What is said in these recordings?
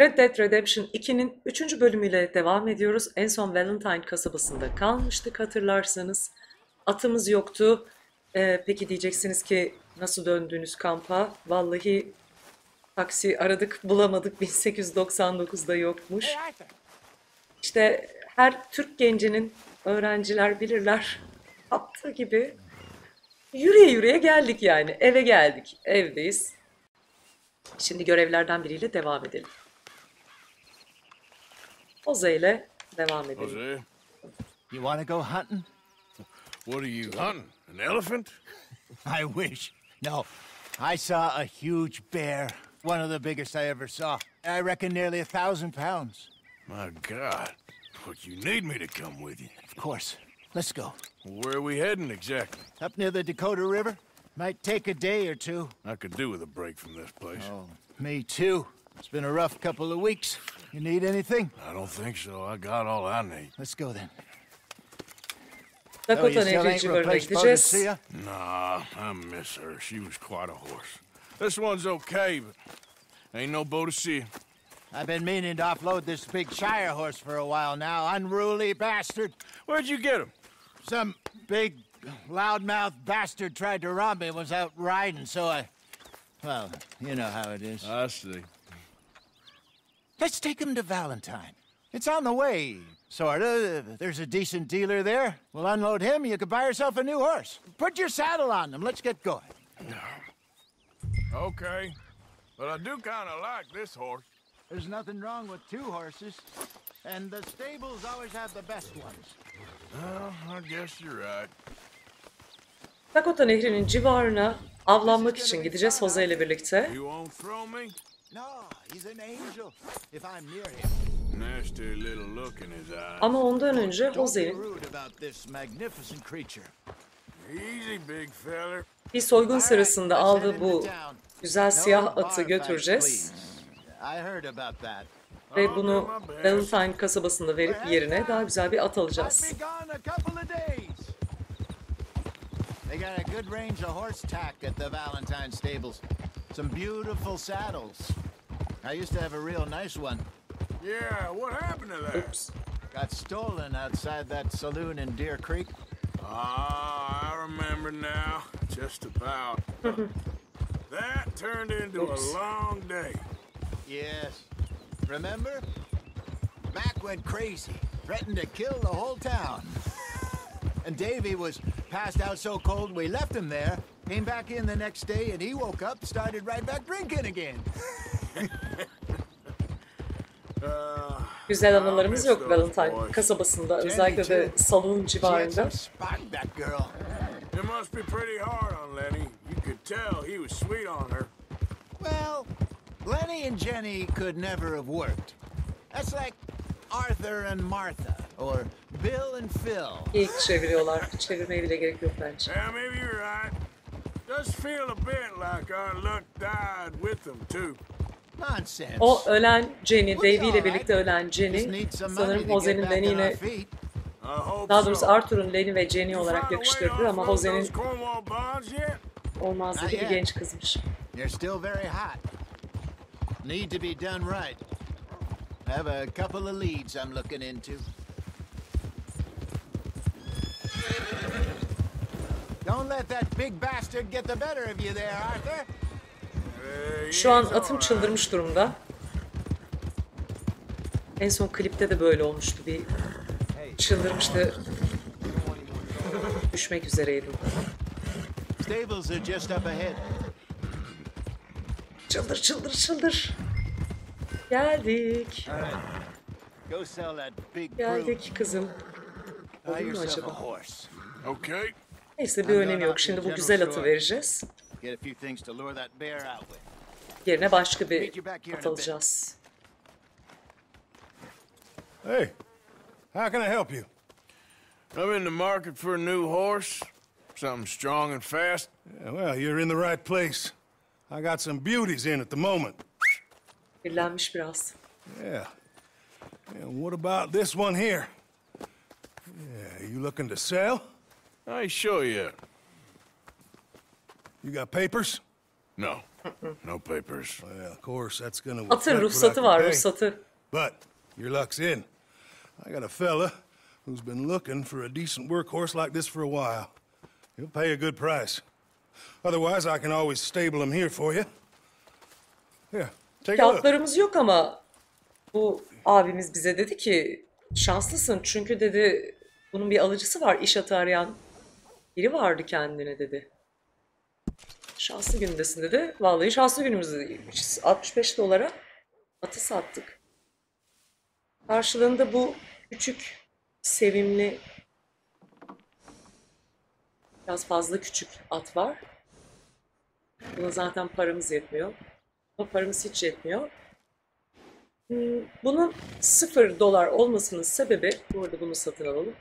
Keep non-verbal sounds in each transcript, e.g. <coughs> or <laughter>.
Red Dead Redemption 2'nin 3. bölümüyle devam ediyoruz. En son Valentine kasabasında kalmıştık hatırlarsanız. Atımız yoktu. Ee, peki diyeceksiniz ki nasıl döndünüz kampa? Vallahi taksi aradık bulamadık <laughs> 1899'da yokmuş. İşte her Türk gencinin öğrenciler bilirler <laughs> yaptığı gibi yürüye yürüye geldik yani eve geldik evdeyiz. Şimdi görevlerden biriyle devam edelim. Jose ile devam edelim. Jose, You want to go hunting? what are you hunting? An elephant? <laughs> I wish. No. I saw a huge bear. One of the biggest I ever saw. I reckon nearly a thousand pounds. My God. But you need me to come with you. Of course. Let's go. Where are we heading exactly? Up near the Dakota River? Might take a day or two. I could do with a break from this place. Oh, me too. It's been a rough couple of weeks. You need anything? I don't think so. I got all I need. Let's go then. Dakota you still Nehri ain't civarına replaced gideceğiz. Boadicea? Nah, I miss her. She was quite a horse. This one's okay, but ain't no boat to see. I've been meaning to offload this big Shire horse for a while now. Unruly bastard. Where'd you get him? Some big, loudmouth bastard tried to rob me and was out riding, so I... Well, you know how it is. I see. Let's take him to Valentine. It's on the way, sorta. There's a decent dealer there. We'll unload him, you can buy yourself a new horse. Put your saddle on them, let's get going. Okay. But I do kind of like this horse. There's nothing wrong with two horses, and the stables always have the best ones. Well, I guess you're right. Dakota Nehri'nin civarına avlanmak için gideceğiz Jose ile birlikte. You won't throw me? No, he's an angel, if I'm near him. Nasty little look in his eye. Ama ondan önce Don't be Jose'nin rude about this magnificent creature. Easy, big feller. bir soygun sırasında aldığı bu güzel siyah atı götüreceğiz. please. I heard about that. Ve bunu. Valentine kasabasında verip yerine daha güzel bir at alacağız. They got a good range of horse tack at the Valentine stables. Some beautiful saddles. I used to have a real nice one. Yeah, what happened to that? Oops. Got stolen outside that saloon in Deer Creek. Ah, I remember now. Just about. <laughs> that turned into Oops. a long day. Yes. Remember? Mac went crazy, threatened to kill the whole town. And Davy was passed out so cold we left him there. Came back in the next day and he woke up, started right back drinking again. Uh, Güzel anılarımız yok Valentine kasabasında özellikle de salon civarında. it must be pretty hard on Lenny. You could tell he was sweet on her. Well, Lenny and Jenny could never have worked. That's like Arthur and Martha, or Bill and Phil. İyi çeviriyorlar. Çevirmeye bile gerek yok bence. Yeah, maybe you're right. O ölen Jenny, Davy ile birlikte ölen Jenny, sanırım Jose'nin back on Lenny our ile feet. I hope daha doğrusu. Arthur'un Lenny ve Jenny olarak yakıştırdı ama Jose'nin those Cornwall bonds yet? olmaz Not dedi bir genç kızmış. Need to be done right. I have a couple of leads I'm looking into. Don't let that big bastard get the better of you there, Arthur. Şu an atım çıldırmış durumda. En son klipte de böyle olmuştu. Bir çıldırmıştı. Düşmek üzereydim. Stables are just up ahead. Çıldır çıldır çıldır. Geldik. Geldik kızım. Buy Olur mu yourself acaba? a horse. Okay. Neyse bir önemi yok. Şimdi bu güzel atı vereceğiz. Yerine başka bir at alacağız. Hey, how can I help you? I'm in the market for a new horse. Something strong and fast. Yeah, well, you're in the right place. I got some beauties in at the moment. Birlenmiş biraz. Yeah. And what about this one here? Yeah, you looking to sell? I sure yet. You got papers? No, No papers. Well, of course, that's gonna Atın ruhsatı var ruhsatı. But your luck's in. I got a fella who's been looking for a decent workhorse like this for a while. He'll pay a good price. Otherwise, I can always stable him here for you. Here, take a look. Kağıtlarımız yok ama bu abimiz bize dedi ki şanslısın çünkü dedi bunun bir alıcısı var iş atı arayan biri vardı kendine dedi. Şanslı gündesin dedi. Vallahi şanslı günümüzdeymişiz. 65 dolara atı sattık. Karşılığında bu küçük, sevimli, biraz fazla küçük at var. Buna zaten paramız yetmiyor. Ama paramız hiç yetmiyor. Hmm, Bunun 0 dolar olmasının sebebi, bu arada bunu satın alalım.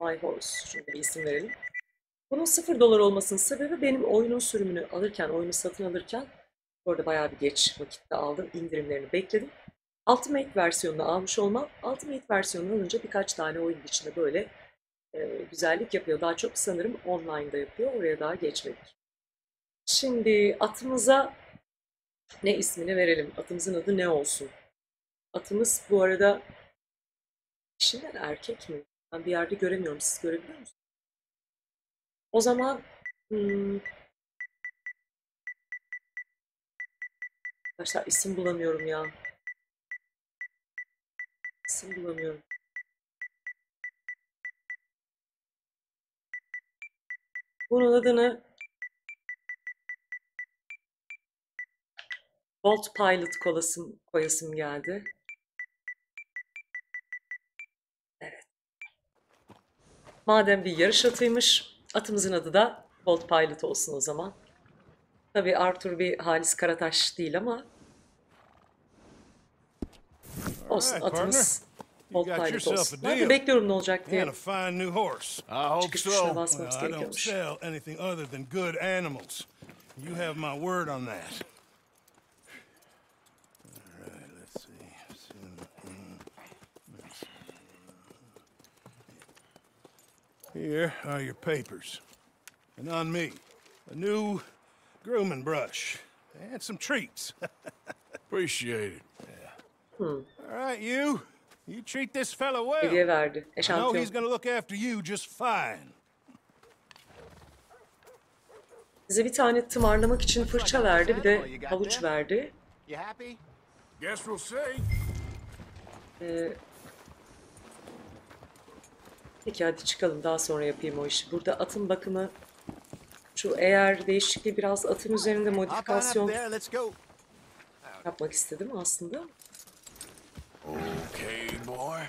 My Horse, şöyle bir isim verelim. Bunun 0 dolar olmasının sebebi benim oyunun sürümünü alırken, oyunu satın alırken, bu arada bayağı bir geç vakitte aldım, indirimlerini bekledim. Ultimate versiyonunu almış olmam, Ultimate versiyonunu alınca birkaç tane oyun içinde böyle e, güzellik yapıyor. Daha çok sanırım online'da yapıyor, oraya daha geçmedik. Şimdi atımıza ne ismini verelim? Atımızın adı ne olsun? Atımız bu arada eşinden erkek mi? Ben bir yerde göremiyorum. Siz görebiliyor musunuz? O zaman hmm, arkadaşlar isim bulamıyorum ya. İsim bulamıyorum. Bunun adını Bolt Pilot kolasım, koyasım geldi. Evet. Madem bir yarış atıymış, atımızın adı da Bolt Pilot olsun o zaman. Tabii Arthur bir Halis Karataş değil ama olsun atımız Bolt Pilot olsun. Ben de bekliyorum ne olacak diye. And a fine new horse. I hope Çıkıp tuşuna so. basmamız Well, I don't gerekiyormuş. sell anything other than good animals. You have my word on that. Here are your papers. And on me, a new grooming brush and some treats. <laughs> Appreciate it. Hmm. All right, you. You treat this fellow well. Hediye verdi. I know Eşantiyon. he's gonna look after you just fine. Bize bir tane tımarlamak için fırça verdi, bir de havuç verdi. You happy? Guess we'll see. Ee, peki hadi çıkalım daha sonra yapayım o işi. Burada atın bakımı şu eğer değişikliği biraz atın üzerinde modifikasyon yapmak istedim aslında. Okay, boy.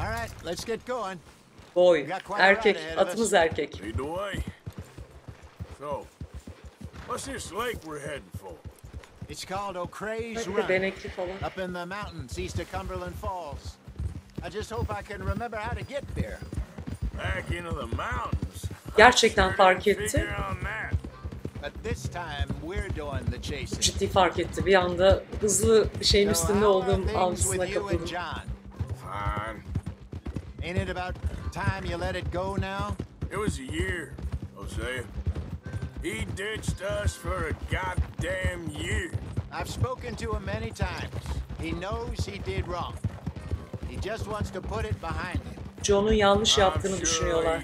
All right, let's get going. Boy, erkek, atımız erkek. So, what's this lake we're heading for? It's called de Run, up in the mountains east of Cumberland Falls. I just hope I can remember how to get there. Back into the mountains. Gerçekten Sure fark didn't etti. figure on that. But this time we're doing the chasing. Ciddi fark etti. Bir anda hızlı bir şeyin So üstünde how are olduğum things algısına with you and kapıldım. John? Fine. Ain't it about time you let it go now? It was a year, Hosea. He ditched us for a goddamn year. I've spoken to him many times. He knows he did wrong. John'un yanlış yaptığını düşünüyorlar.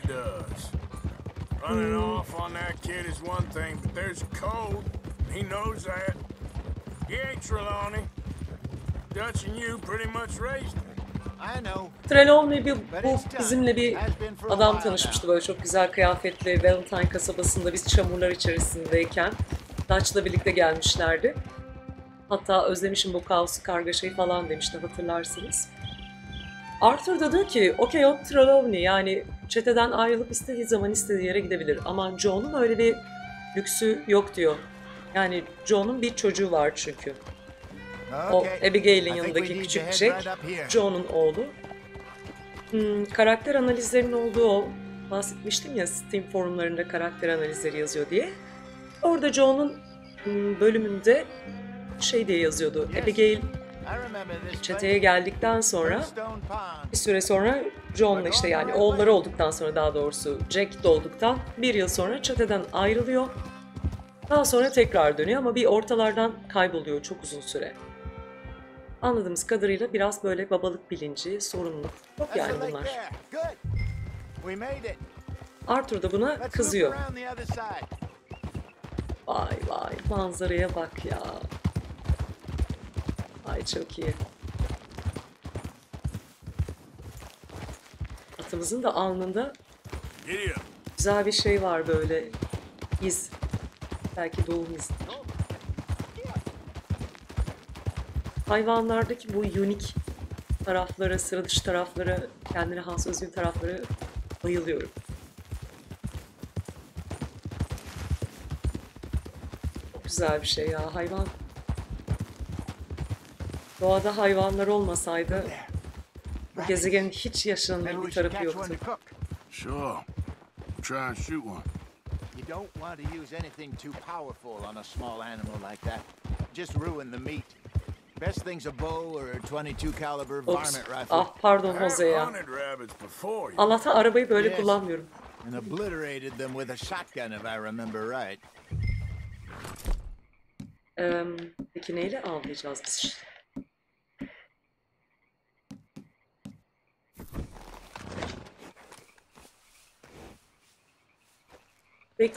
know. Trelawney bir, bu bizimle bir adam tanışmıştı böyle çok güzel kıyafetli Valentine kasabasında biz çamurlar içerisindeyken Dutch'la birlikte gelmişlerdi. Hatta özlemişim bu kaosu kargaşayı falan demişti hatırlarsınız. Arthur da diyor ki okey o Trelawney yani çeteden ayrılıp istediği zaman istediği yere gidebilir ama John'un öyle bir lüksü yok diyor. Yani John'un bir çocuğu var çünkü. O. Abigail'in yanındaki küçük Jack. John'un oğlu. Hmm, karakter analizlerinin olduğu o bahsetmiştim ya Steam forumlarında karakter analizleri yazıyor diye. Orada John'un hmm, bölümünde şey diye yazıyordu. Abigail çeteye geldikten sonra bir süre sonra John'la işte yani oğulları olduktan sonra daha doğrusu Jack doğduktan bir yıl sonra çeteden ayrılıyor. Daha sonra tekrar dönüyor ama bir ortalardan kayboluyor çok uzun süre. Anladığımız kadarıyla biraz böyle babalık bilinci, sorumluluk. Yok yani bunlar. Arthur da buna kızıyor. Vay vay manzaraya bak ya. Ay çok iyi. Atımızın da alnında up. güzel bir şey var böyle iz. Belki doğum izi. Hayvanlardaki bu unik tarafları, sıra dışı tarafları, kendine has özgün tarafları bayılıyorum. Çok güzel bir şey ya hayvan. Doğada hayvanlar olmasaydı bu gezegenin hiç yaşanılır bir tarafı yoktu. Sure. Try and shoot one. You don't want to use anything too powerful on a small animal like that. Just ruin the meat. Best thing's a bow or a 22 caliber varmint rifle. Ah pardon Jose ya. Allah'tan arabayı böyle Yes. kullanmıyorum. And obliterated them with a shotgun if I remember right. Eee, peki neyle avlayacağız biz? Pek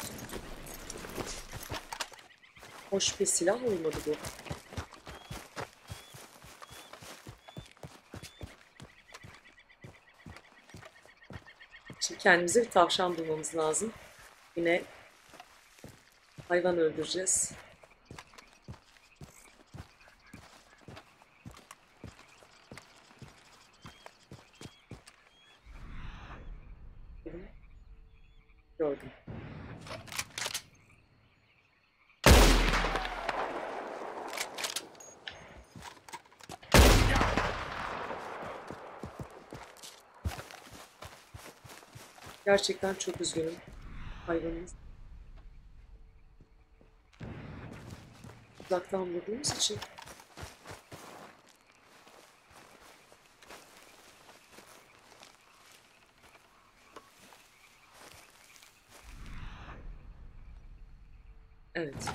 hoş bir silah olmadı bu. Şimdi kendimize bir tavşan bulmamız lazım. Yine hayvan öldüreceğiz. Gördüm. Gerçekten çok üzgünüm. Hayvanımız. Uzaktan vurduğumuz için. Evet.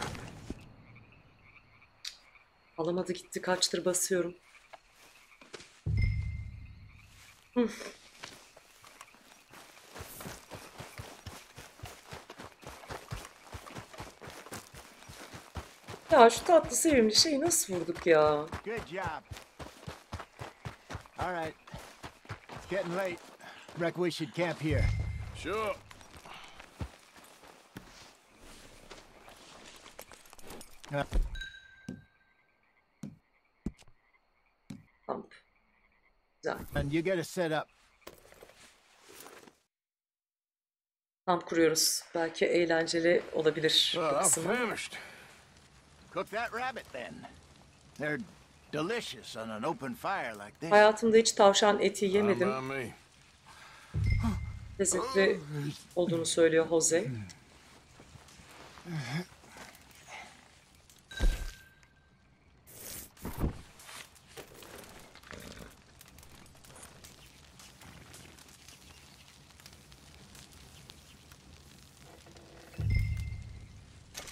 Alamadı gitti. Kaçtır basıyorum. Hı. Ya şu tatlı sevimli şeyi nasıl vurduk ya? Good job. All right. It's getting late. Reckon we should camp here. Sure. Kamp. Güzel. and you get us set up. Kamp kuruyoruz. Belki eğlenceli olabilir Well, bu I'm kısmı. Cook that rabbit then. They're delicious on an open fire like this. Hayatımda hiç tavşan eti yemedim. Lezzetli olduğunu söylüyor Jose.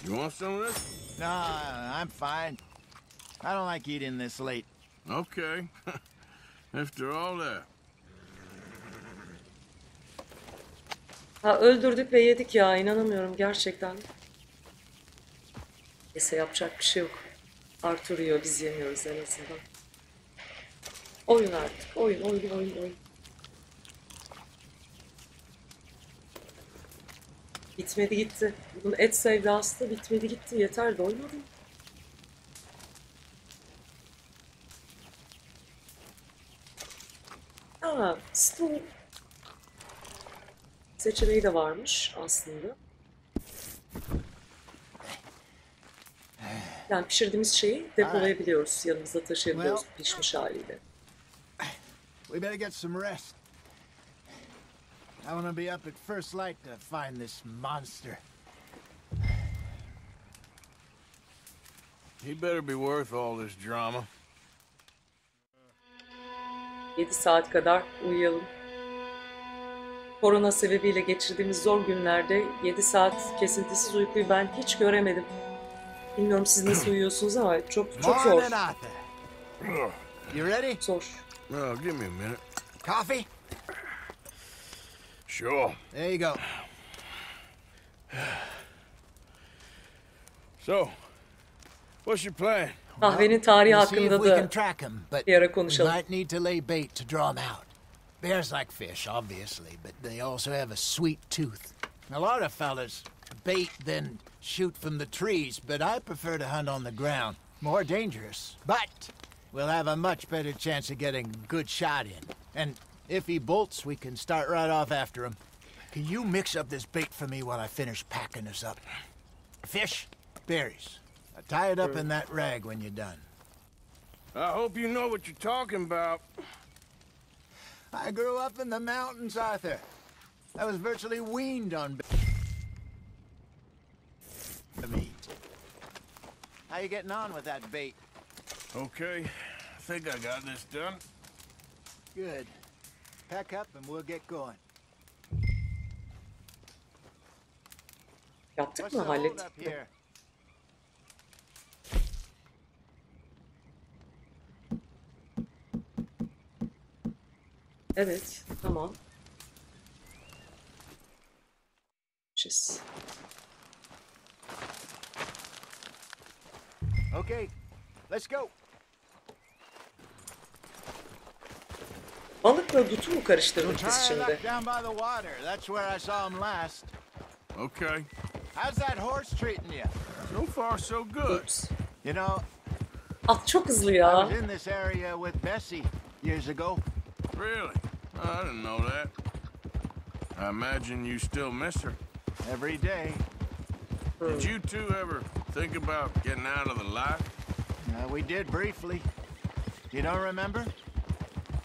You want some of this? Nah, I'm fine. I don't like eating this late. Okay. <laughs> After all that. Ha öldürdük ve yedik ya inanamıyorum gerçekten. Neyse yapacak bir şey yok. Arthur yiyor biz yemiyoruz en azından. Oyun artık. Oyun oyun oyun oyun. Bitmedi gitti. Bunun et sevdası da bitmedi gitti. Yeter doymadım. Aa, stew seçeneği de varmış aslında. Yani pişirdiğimiz şeyi depolayabiliyoruz. Yanımızda taşıyabiliyoruz pişmiş haliyle. We better get some rest. I want to be up at first light to find this monster. He better be worth all this drama. 7 saat kadar uyuyalım. korona sebebiyle geçirdiğimiz zor günlerde 7 saat kesintisiz uykuyu ben hiç göremedim. Bilmiyorum siz nasıl uyuyorsunuz ama çok çok zor. You ready? Zor. Oh, give me a minute. Coffee? Sure. There you go. So, what's your plan? Kahvenin tarihi We'll see if hakkında we can da track him, but bir ara we konuşalım. might need to lay bait to draw him out. Bears like fish, obviously, but they also have a sweet tooth. A lot of fellas bait then shoot from the trees, but I prefer to hunt on the ground. More dangerous, but we'll have a much better chance of getting a good shot in. And if he bolts, we can start right off after him. Can you mix up this bait for me while I finish packing us up? Fish, berries. Now tie it up in that rag when you're done. I hope you know what you're talking about. I grew up in the mountains, Arthur. I was virtually weaned on meat. How you getting on with that bait? Okay, I think I got this done. Good. Pack up and we'll get going. Yaptık What's mı? Hallettik mi? Evet, tamam. Çiz. Okay, let's go. Balıkla dutu mu We'll karıştırdık try biz our şimdi? luck down by the water. That's where I saw him last. Okay. How's that horse treating you? So far, so good. Ups. You know, At çok hızlı ya. I ya. was in this area with Bessie years ago. Really? I didn't know that. I imagine you still miss her. Every day. Did you two ever think about getting out of the life? Uh, we did briefly. You don't remember?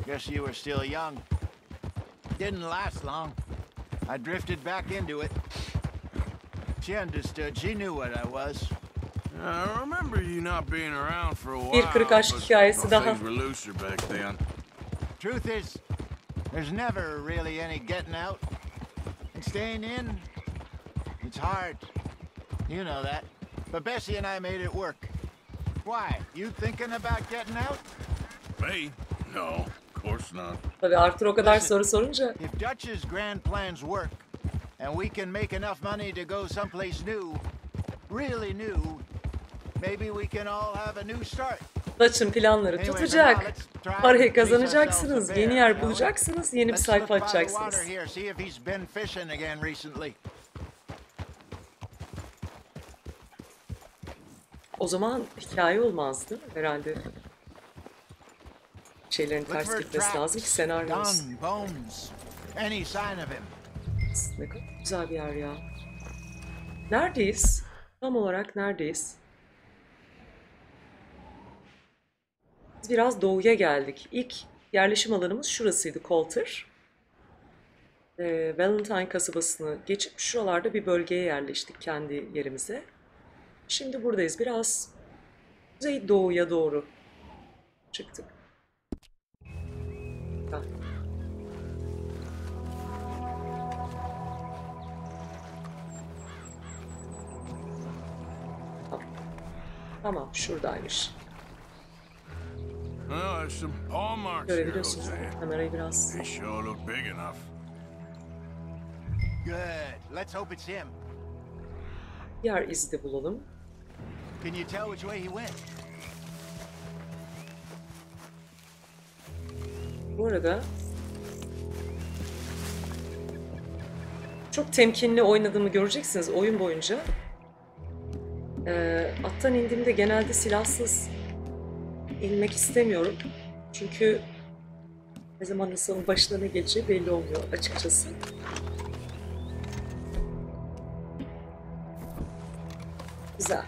Guess you were still young. Didn't last long. I drifted back into it. She understood. She knew what I was. I remember you not being around for a while. Bir kırık aşk but hikayesi daha. Things were looser back then. Truth is, there's never really any getting out. And staying in, it's hard. You know that. But Bessie and I made it work. Why? You thinking about getting out? Me? No, of course not. Tabii Arthur o kadar soru sorunca If Dutch's grand plans work, and we can make enough money to go someplace new, really new, maybe we can all have a new start. Dutch'ın planları tutacak. Parayı kazanacaksınız, yeni yer bulacaksınız, yeni bir Let's sayfa açacaksınız. water here, see if he's been fishing again recently. O zaman hikaye olmazdı herhalde. Şeylerin ters gitmesi lazım ki senaryo olsun. Ne kadar güzel bir yer ya. Neredeyiz? Tam olarak neredeyiz? Biz biraz doğuya geldik. İlk yerleşim alanımız şurasıydı, Coulter. Ee, Valentine kasabasını geçip şuralarda bir bölgeye yerleştik kendi yerimize. Şimdi buradayız. Biraz kuzey doğuya doğru çıktık. Tamam, şuradaymış. Görebiliyorsunuz. Jose. Kamerayı biraz enough. Good. Let's hope it's him. yer izi de bulalım. Can you tell which way he went? Bu arada çok temkinli oynadığımı göreceksiniz oyun boyunca. Ee, attan indiğimde genelde silahsız inmek istemiyorum. Çünkü ne zaman insanın başına ne geleceği belli olmuyor açıkçası. Güzel.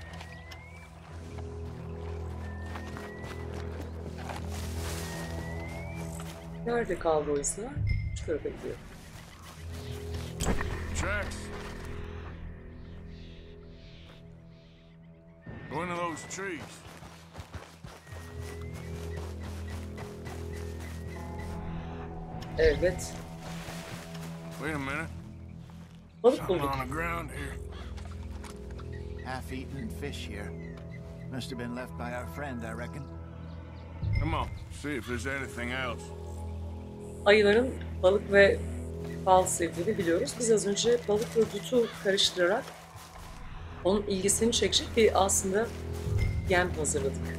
Nerede kaldı o izler? Şu tarafa gidiyor. Tracks. Go into those trees. Evet. Wait a minute. Balık Something bulduk. on the ground here. Half-eaten fish here. Must have been left by our friend, I reckon. Come on, see if there's anything else. Ayıların balık ve bal sevdiğini biliyoruz. Biz az önce balık ve dutu karıştırarak onun ilgisini çekecek bir aslında yem hazırladık.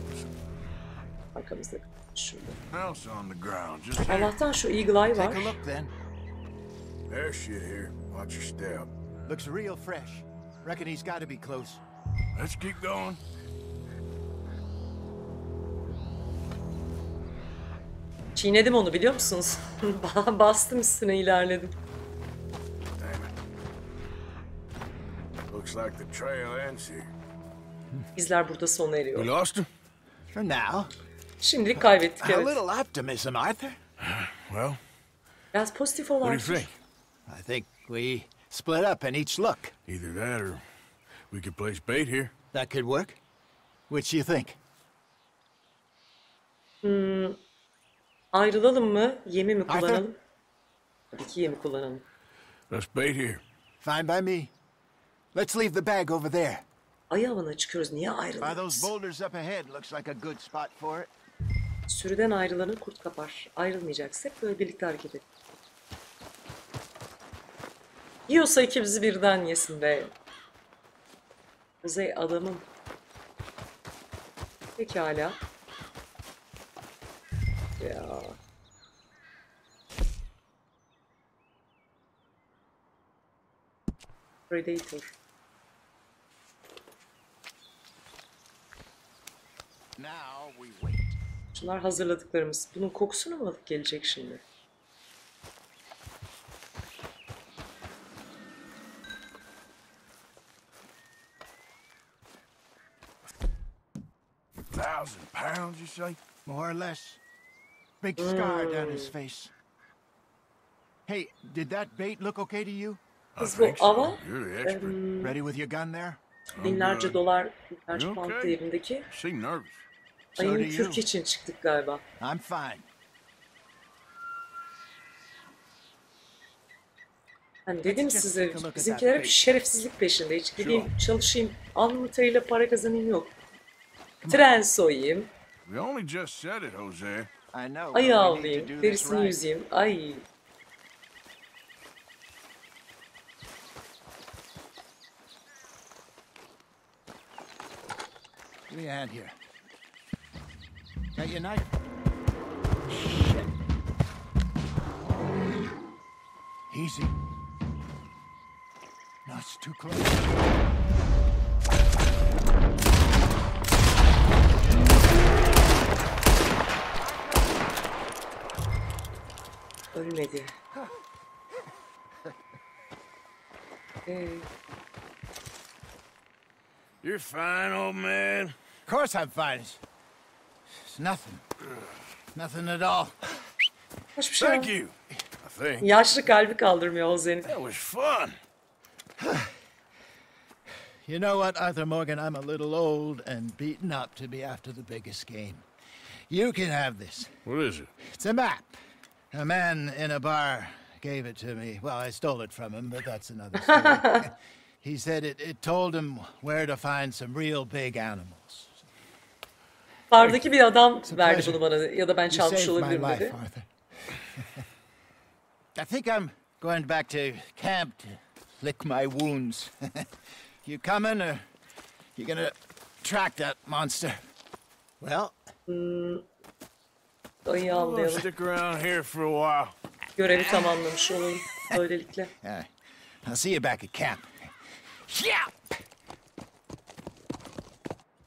Arkamızda şurada. Allah'tan şu Eagle Eye var. There's shit here. Watch your step. Looks real fresh. Reckon he's got to be close. Let's keep going. Çiğnedim onu biliyor musunuz? <laughs> Bastım üstüne ilerledim. Looks like the trail ends here. İzler burada sona We eriyor. lost him? For now. Şimdilik kaybettik A evet. little optimism, Arthur. <sighs> Well, Biraz pozitif what ol do you Arthur. think? I think we split up and each look. Either that or we could place bait here. That could work. Which you think? Ayrılalım mı? Yemi mi Arthur? kullanalım? Tabii ki yemi kullanalım. Let's bait here. Fine by me. Let's leave the bag over there. Ayı avına çıkıyoruz. Niye By those ayrılıyoruz? boulders up ahead, looks like a good spot for it. Sürüden ayrılanı kurt kapar. Ayrılmayacaksak böyle birlikte hareket edelim. Yiyorsa ikimizi birden yesin be. Kuzey adamım. Pekala. Ya. Predator. Şunlar hazırladıklarımız. Bunun kokusunu mu alıp gelecek şimdi? Thousand pounds, you say? More or less. Big scar down his hmm. face. Hey, did that bait look okay to you? I Kız bu think so. You're the expert. Ready with your gun there? Binlerce dolar, binlerce pound değerindeki ayının kürk için çıktık galiba. I'm fine. Hani dedim size bizimkiler hep şerefsizlik peşinde. Hiç gideyim Sure. çalışayım, teriyle para kazanayım yok. Tren soyayım, We only just said it, Jose. I know. but ayı avlayayım, derisini right. yüzeyim. Ay Give me a hand here. Got your knife? Shit. Easy. No, it's too close. ölmedi. Ee, You're fine, old man. Of course I'm fine. It's, it's nothing. Nothing at all. hiçbir şey Thank yok. you. I think. Yaşlı kalbi kaldırmıyor Jose'nin. That was fun. <sighs> You know what, Arthur Morgan? I'm a little old and beaten up to be after the biggest game. You can have this. What is it? It's a map. A man in a bar gave it to me. Well, I stole it from him, but that's another story. <laughs> he said it, it told him where to find some real big animals. Bardaki bir adam verdi bunu bana ya da ben çalmış olabilirim dedi. <laughs> I think I'm going back to camp to lick my wounds. <laughs> you coming, or you gonna track that monster? Well, Ayıyı I'll avlayalım. stick around here for a while. Görevi tamamlamış olayım böylelikle. <laughs> I'll see you back at camp. Yeah.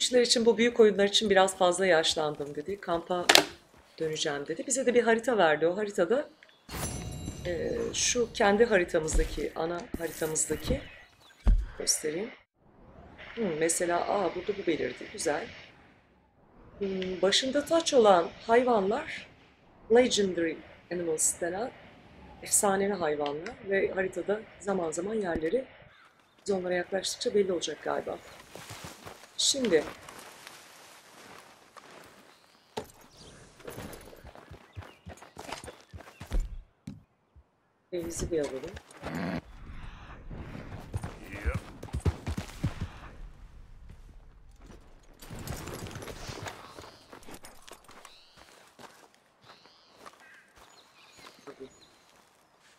İşler için bu büyük oyunlar için biraz fazla yaşlandım dedi. Kampa döneceğim dedi. Bize de bir harita verdi. O haritada eee, şu kendi haritamızdaki, ana haritamızdaki göstereyim. Hmm, mesela aa burada bu belirdi. Güzel. Hmm, başında taç olan hayvanlar legendary animals denen efsanevi hayvanlar ve haritada zaman zaman yerleri biz onlara yaklaştıkça belli olacak galiba. Şimdi Evimizi bir alalım.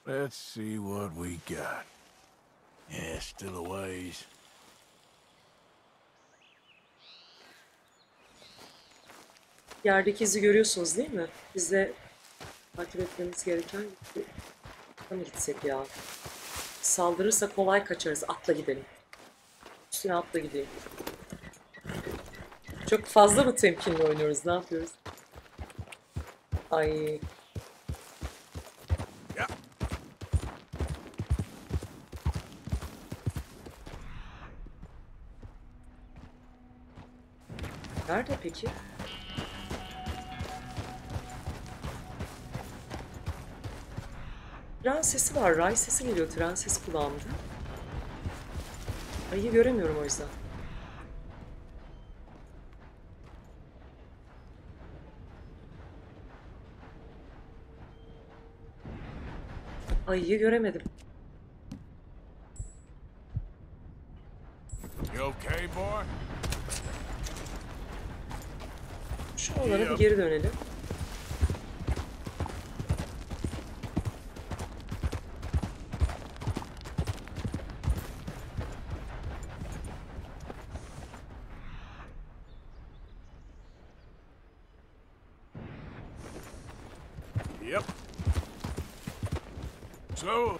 Let's see what we got. Yeah, still a ways. Yerdeki izi görüyorsunuz değil mi? Bize takip etmemiz gereken mı gitsek ya? Saldırırsa kolay kaçarız. Atla gidelim. Üstüne atla gideyim. Çok fazla mı temkinli oynuyoruz? Ne yapıyoruz? Ay. Nerede peki? Tren sesi var. Ray sesi geliyor. Tren sesi kulağımda. Ayı göremiyorum o yüzden. Ayıyı göremedim. You okay, boy? Şu alana bir geri dönelim. Yep. So,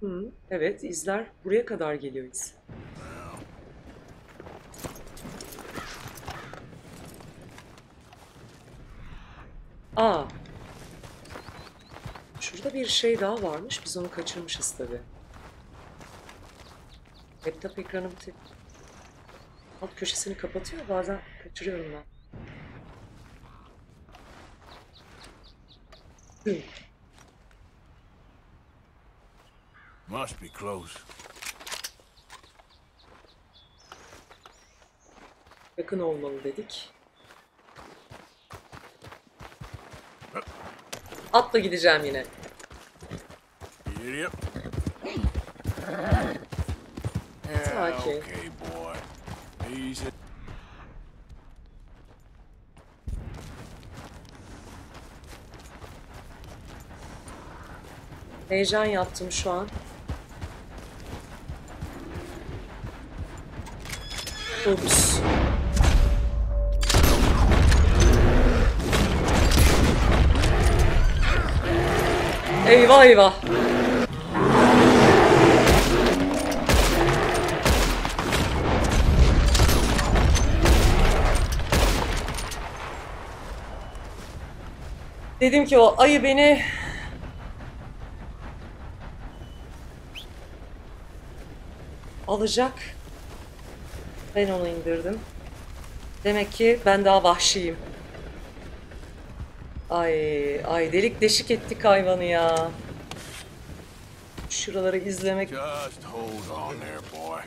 Hı, evet izler buraya kadar geliyor iz. Aa. Şurada bir şey daha varmış. Biz onu kaçırmışız tabi. Laptop ekranım tek... Alt köşesini kapatıyor. Bazen kaçırıyorum ben. Hı. Must be close. Yakın olmalı dedik. Atla gideceğim yine. Sakin. boy. Easy. Heyecan yaptım şu an. Ups. Eyvah eyvah. Dedim ki o ayı beni alacak. Ben onu indirdim. Demek ki ben daha vahşiyim. Ay ay delik deşik ettik hayvanı ya. Şuraları izlemek boy.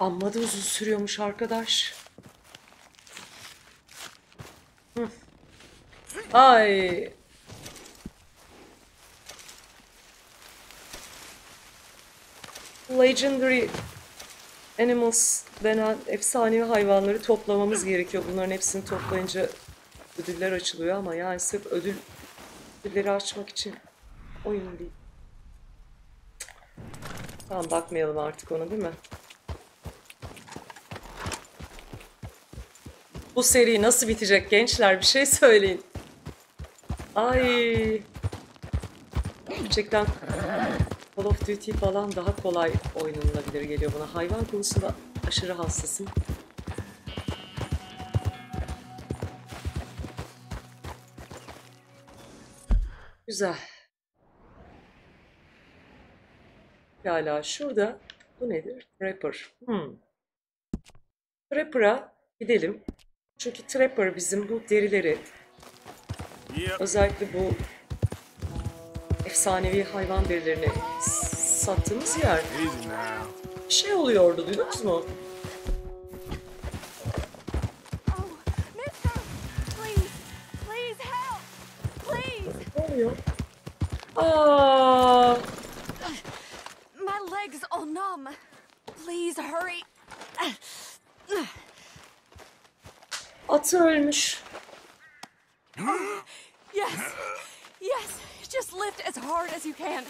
amma da uzun sürüyormuş arkadaş. Hı. Ay. Legendary Animals denen efsanevi hayvanları toplamamız gerekiyor. Bunların hepsini toplayınca ödüller açılıyor ama yani sırf ödül ödülleri açmak için oyun değil. Tamam bakmayalım artık ona değil mi? Bu seri nasıl bitecek gençler bir şey söyleyin. Ay. Gerçekten Call of Duty falan daha kolay oynanılabilir geliyor bana. Hayvan konusunda aşırı hassasım. Güzel. Hala şurada bu nedir? Trapper. Hmm. Trapper'a gidelim. Çünkü Trapper bizim bu derileri özellikle bu efsanevi hayvan derilerini sattığımız yer. Bir şey oluyordu duydunuz mu? Ne! My legs are numb. Please hurry. Atı ölmüş. <gasps> Yes. Yes. Just lift as hard as you can.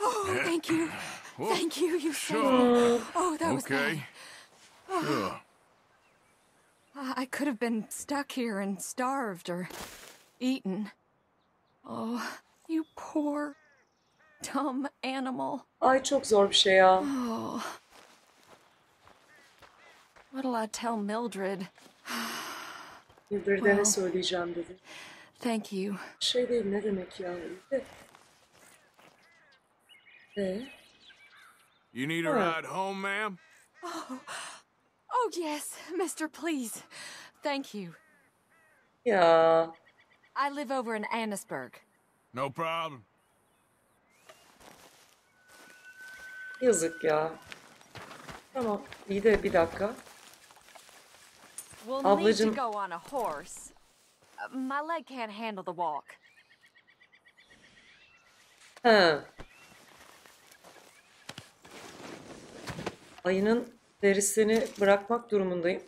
Oh, <clears throat> thank you. Oh, thank you. You saved me. Oh, that was Okay. bad. I could have been stuck here and starved or eaten. Oh, you poor, dumb animal. Ay çok zor bir şey ya. Oh. What'll I tell Mildred? Mildred'e ne söyleyeceğim dedi. Thank you. Şey ne demek ya? İyi de. You need a ride home, ma'am? Oh, oh yes, Mister, please. Thank you. Yeah. I live over in Annisburg. No problem. yazık ya. Tamam iyi de bir dakika. We'll Ablacığım- need to go on a horse. My leg can't handle the walk. He. Ayının derisini bırakmak durumundayım.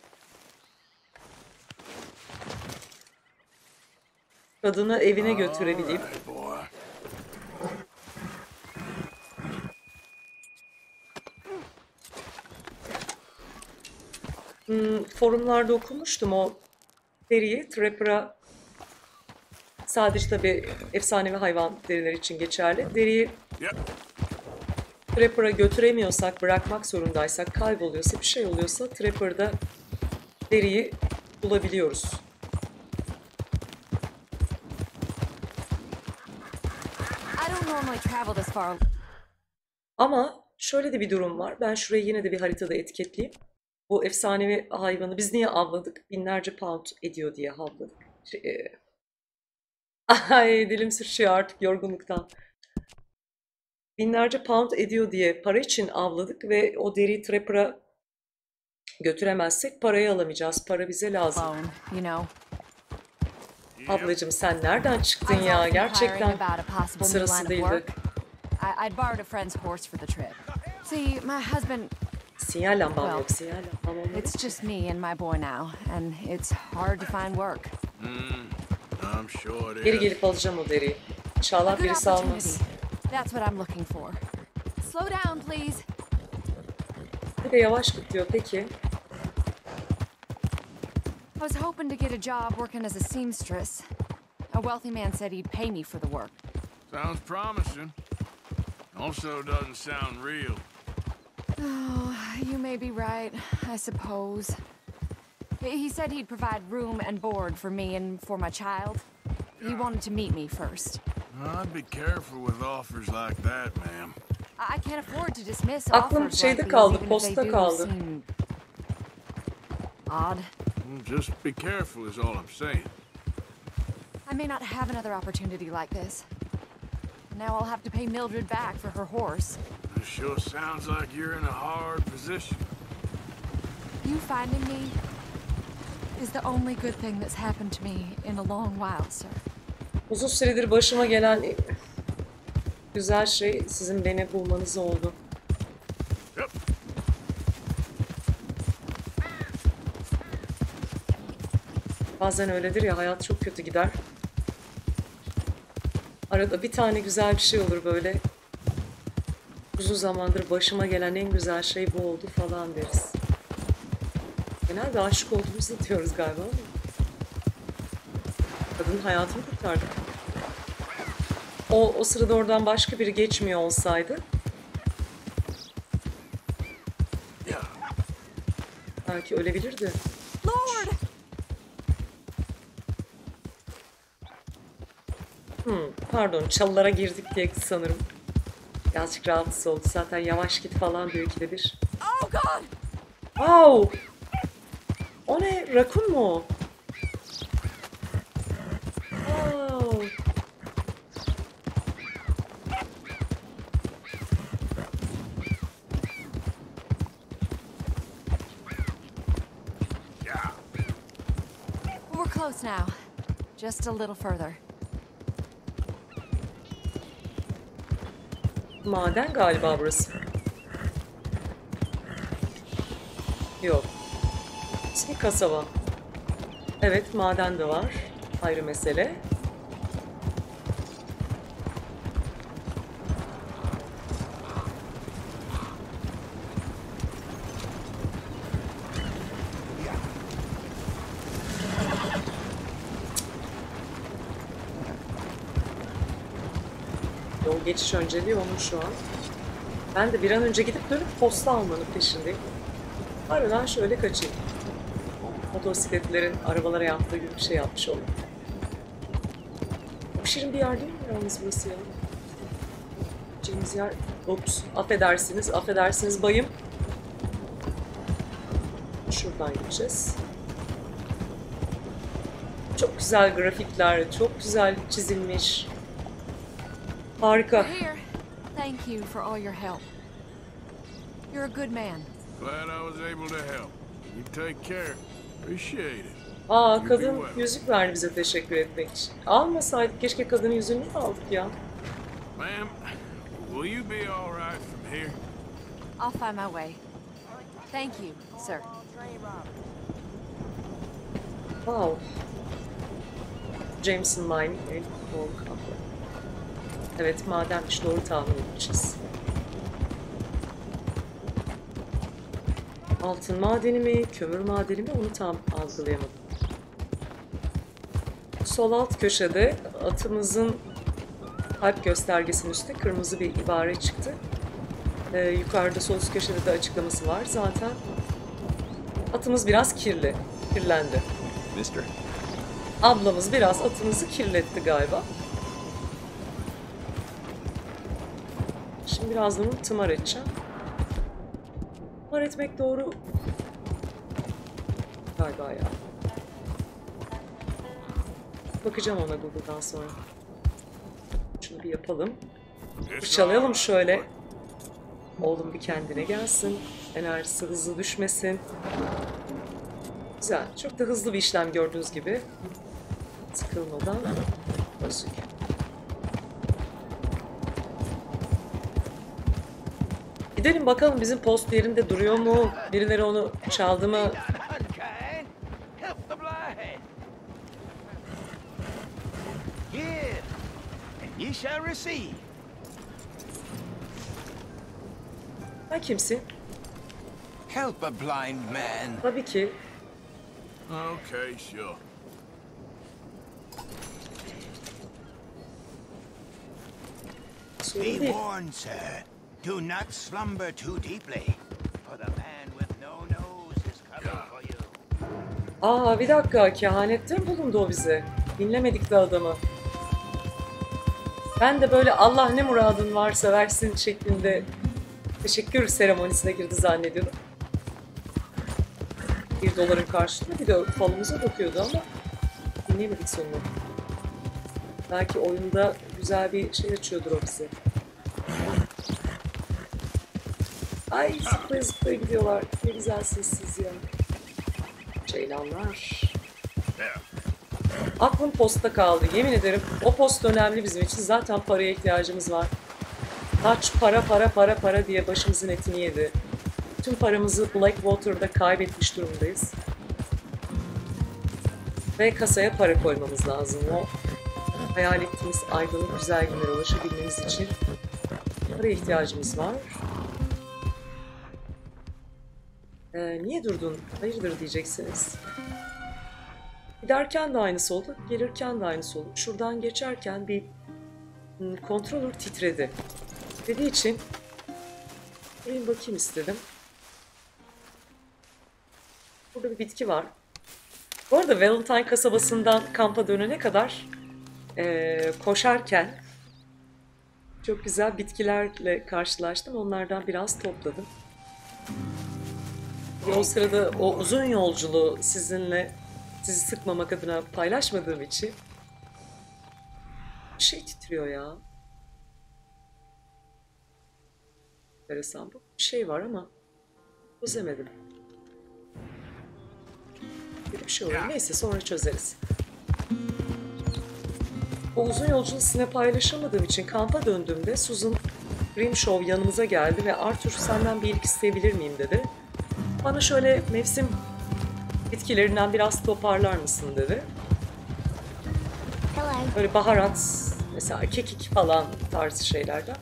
Kadını evine götürebileyim. Hmm, forumlarda okumuştum o deriyi. Trapper'a sadece tabii efsanevi hayvan derileri için geçerli. Deriyi. Trapper'a götüremiyorsak, bırakmak zorundaysak, kayboluyorsa, bir şey oluyorsa Trapper'da deriyi bulabiliyoruz. Ama şöyle de bir durum var. Ben şurayı yine de bir haritada etiketleyeyim. Bu efsanevi hayvanı biz niye avladık? Binlerce pound ediyor diye avladık. Şey, e, Ay dilim sürçüyor artık yorgunluktan. Binlerce pound ediyor diye para için avladık ve o deriyi Trapper'a götüremezsek parayı alamayacağız. Para bize lazım. Alone, you know. Ablacığım sen nereden çıktın ya? Gerçekten sırası değildi. work. I, I'd borrowed a friend's horse for the trip. See, my husband, Sinyal lambam yok, sinyal lambam olmadı. it's just me and my boy now, and it's hard to find work. I'm sure Geri gelip alacağım o deriyi. İnşallah good birisi opportunity. almaz. That's what I'm looking for. Slow down, please. Bir de yavaş git diyor. Peki. I was hoping to get a job working as a seamstress. A wealthy man said he'd pay me for the work. Sounds promising. Also doesn't sound real. Oh, you may be right, I suppose. He he said he'd provide room and board for me and for my child. He wanted to meet me first. I'd be careful with offers like that, ma'am. I I can't afford to dismiss Aklım offers şeyde like kaldı, these, even if they posta kaldı. odd. Well, Just be careful is all I'm saying. I may not have another opportunity like this. Now I'll have to pay Mildred back for her horse. It sure sounds like you're in a hard position. You finding me is the only good thing that's happened to me in a long while, sir. Uzun süredir başıma gelen güzel şey sizin beni bulmanız oldu. Bazen öyledir ya hayat çok kötü gider. Arada bir tane güzel bir şey olur böyle. Uzun zamandır başıma gelen en güzel şey bu oldu falan deriz. Genelde aşık olduğumuzu diyoruz galiba ama. Kadının hayatını kurtardık. O, o sırada oradan başka biri geçmiyor olsaydı belki ölebilirdi. Lord! Pardon çalılara girdik diye sanırım. Birazcık rahatsız oldu. Zaten yavaş git falan diyor ikide bir. Oh God! Wow! O ne? Rakun mu? Oh. We're close now. Just a little further. Maden galiba burası. Yok. İsmi kasaba. Evet maden de var. Ayrı mesele. Yol geçiş önceliği onun şu an. Ben de bir an önce gidip dönüp posta almanın peşindeyim. Aradan şöyle kaçayım. Motosikletlerin arabalara yaptığı gibi bir şey yapmış olayım. Çok şirin bir yer değil mi yalnız burası ya? Gideceğimiz yer... Ops, affedersiniz, affedersiniz bayım. Şuradan gideceğiz. Çok güzel grafikler, çok güzel çizilmiş. Harika. Thank you for all your help. You're a good man. Glad I was able to help. You take care. Appreciate it. Aa kadın yüzük verdi bize teşekkür etmek için. Almasaydık keşke kadının yüzüğünü de aldık ya. Ma'am, will you be all right from here? I'll find my way. Thank you, sir. Wow. Jameson Mine kapı. Evet madenmiş doğru tahmin etmişiz. Altın madeni mi, kömür madeni mi onu tam algılayamadım. Sol alt köşede atımızın kalp göstergesinin üstte kırmızı bir ibare çıktı. Ee, yukarıda sol üst köşede de açıklaması var. Zaten atımız biraz kirli, kirlendi. Mister. Ablamız biraz atımızı kirletti galiba. Şimdi birazdan onu tımar edeceğim. Tımar etmek doğru galiba ya. Bakacağım ona Google'dan sonra. Şunu bir yapalım. Fırçalayalım şöyle. Oğlum bir kendine gelsin. Enerjisi hızlı düşmesin. Güzel. Çok da hızlı bir işlem gördüğünüz gibi. Sıkılmadan özlük. Gidelim bakalım bizim post yerinde duruyor mu? Birileri onu çaldı mı? Sen kimsin? Help a blind man. Tabii ki. Okay, sure. Be warned, sir. Do not slumber too deeply, for the man with no nose is coming for you. Aa bir dakika kehanette mi bulundu o bize? Dinlemedik de adamı. Ben de böyle Allah ne muradın varsa versin şeklinde teşekkür seremonisine girdi zannediyordum. Bir doların karşılığında bir de falımıza bakıyordu ama dinleyemedik sonunu. Belki oyunda güzel bir şey açıyordur o bize. Ay zıplaya zıplaya gidiyorlar. Ne güzel sessiz ya. Ceylanlar. Aklım posta kaldı. Yemin ederim o post önemli bizim için. Zaten paraya ihtiyacımız var. Kaç para para para para diye başımızın etini yedi. Tüm paramızı Blackwater'da kaybetmiş durumdayız. Ve kasaya para koymamız lazım. O hayal ettiğimiz aydınlık güzel günlere ulaşabilmemiz için paraya ihtiyacımız var. Ee, niye durdun? Hayırdır diyeceksiniz. Giderken de aynısı oldu, gelirken de aynısı oldu. Şuradan geçerken bir hmm, controller titredi. Dediği için buraya bakayım istedim. Burada bir bitki var. Bu arada Valentine kasabasından kampa dönene kadar eee, koşarken çok güzel bitkilerle karşılaştım. Onlardan biraz topladım. O sırada o uzun yolculuğu sizinle sizi sıkmamak adına paylaşmadığım için bir şey titriyor ya. Enteresan bu. Bir şey var ama çözemedim. Bir şey oluyor. Neyse sonra çözeriz. O uzun yolculuğu sizinle paylaşamadığım için kampa döndüğümde Susan Grimshaw yanımıza geldi ve Arthur senden bir iyilik isteyebilir miyim dedi. Bana şöyle mevsim bitkilerinden biraz toparlar mısın dedi. Böyle baharat, mesela kekik falan tarzı şeylerden.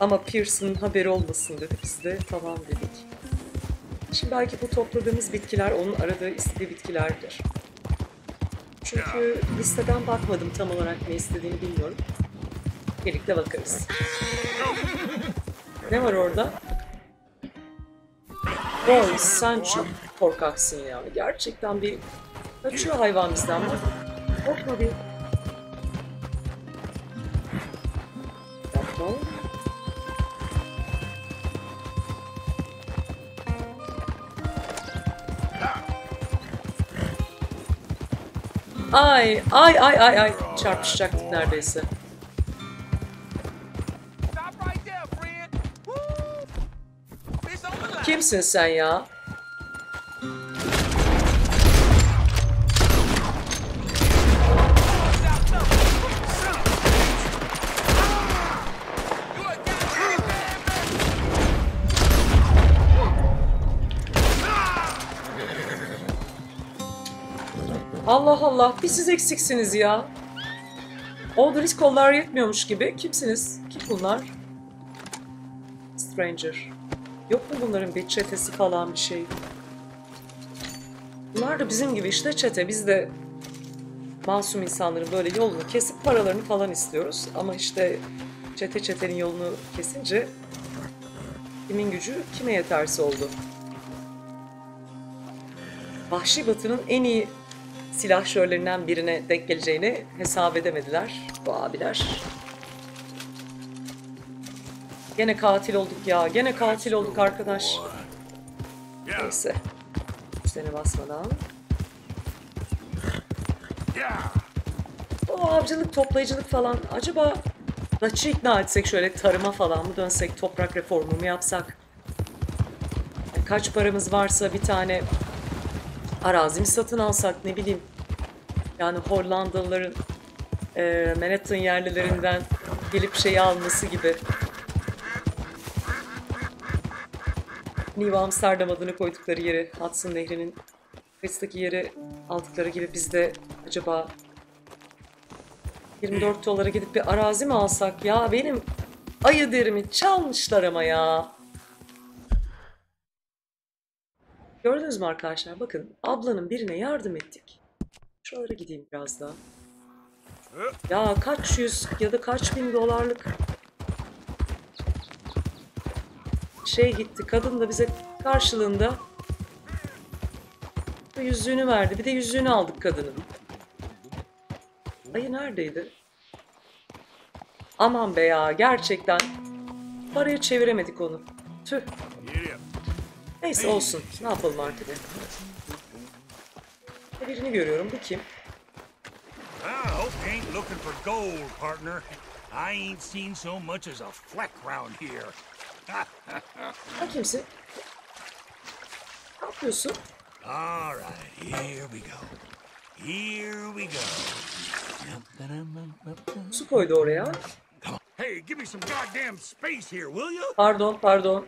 Ama Pearson'ın haberi olmasın dedi. Biz de tamam dedik. Şimdi belki bu topladığımız bitkiler onun aradığı istediği bitkilerdir. Çünkü listeden bakmadım tam olarak ne istediğini bilmiyorum. Birlikte bakarız. Ne var orada? Roy sen çok korkaksın ya. Gerçekten bir kaçıyor hayvan bizden. Korkma bir. Ay ay ay ay ay çarpışacaktık neredeyse. Kimsin sen ya? Allah Allah bir siz eksiksiniz ya. Aldrich kollar yetmiyormuş gibi. Kimsiniz? Kim bunlar? Stranger. Yok mu bunların bir çetesi falan bir şey? Bunlar da bizim gibi işte çete. Biz de masum insanların böyle yolunu kesip paralarını falan istiyoruz. Ama işte çete çetenin yolunu kesince kimin gücü kime yeterse oldu. Vahşi Batı'nın en iyi silahşörlerinden birine denk geleceğini hesap edemediler bu abiler. Gene katil olduk ya. Gene katil olduk arkadaş. Neyse. Üstlerine basmadan. O avcılık, toplayıcılık falan. Acaba Dutch'ı ikna etsek şöyle tarıma falan mı dönsek, toprak reformu mu yapsak? Kaç paramız varsa bir tane arazi mi satın alsak ne bileyim. Yani Hollandalıların e, Manhattan yerlilerinden gelip şeyi alması gibi. New Amsterdam adını koydukları yeri, Hudson Nehri'nin kıyısındaki yeri aldıkları gibi biz de acaba 24 dolara gidip bir arazi mi alsak ya? Benim ayı derimi çalmışlar ama ya. Gördünüz mü arkadaşlar? Bakın ablanın birine yardım ettik. Şuralara gideyim biraz daha. Ya kaç yüz ya da kaç bin dolarlık şey gitti. Kadın da bize karşılığında yüzüğünü verdi. Bir de yüzüğünü aldık kadının. Ayı neredeydi? Aman be ya gerçekten. Paraya çeviremedik onu. Tüh. Neyse olsun. Ne yapalım artık. Birini görüyorum. Bu kim? Ain't looking for gold, partner. I ain't seen so much as a fleck round here. Sen kimsin? Ne yapıyorsun? All right, here we go. Here we go. Su koydu oraya. Hey, give me some goddamn space here, will you? Pardon pardon.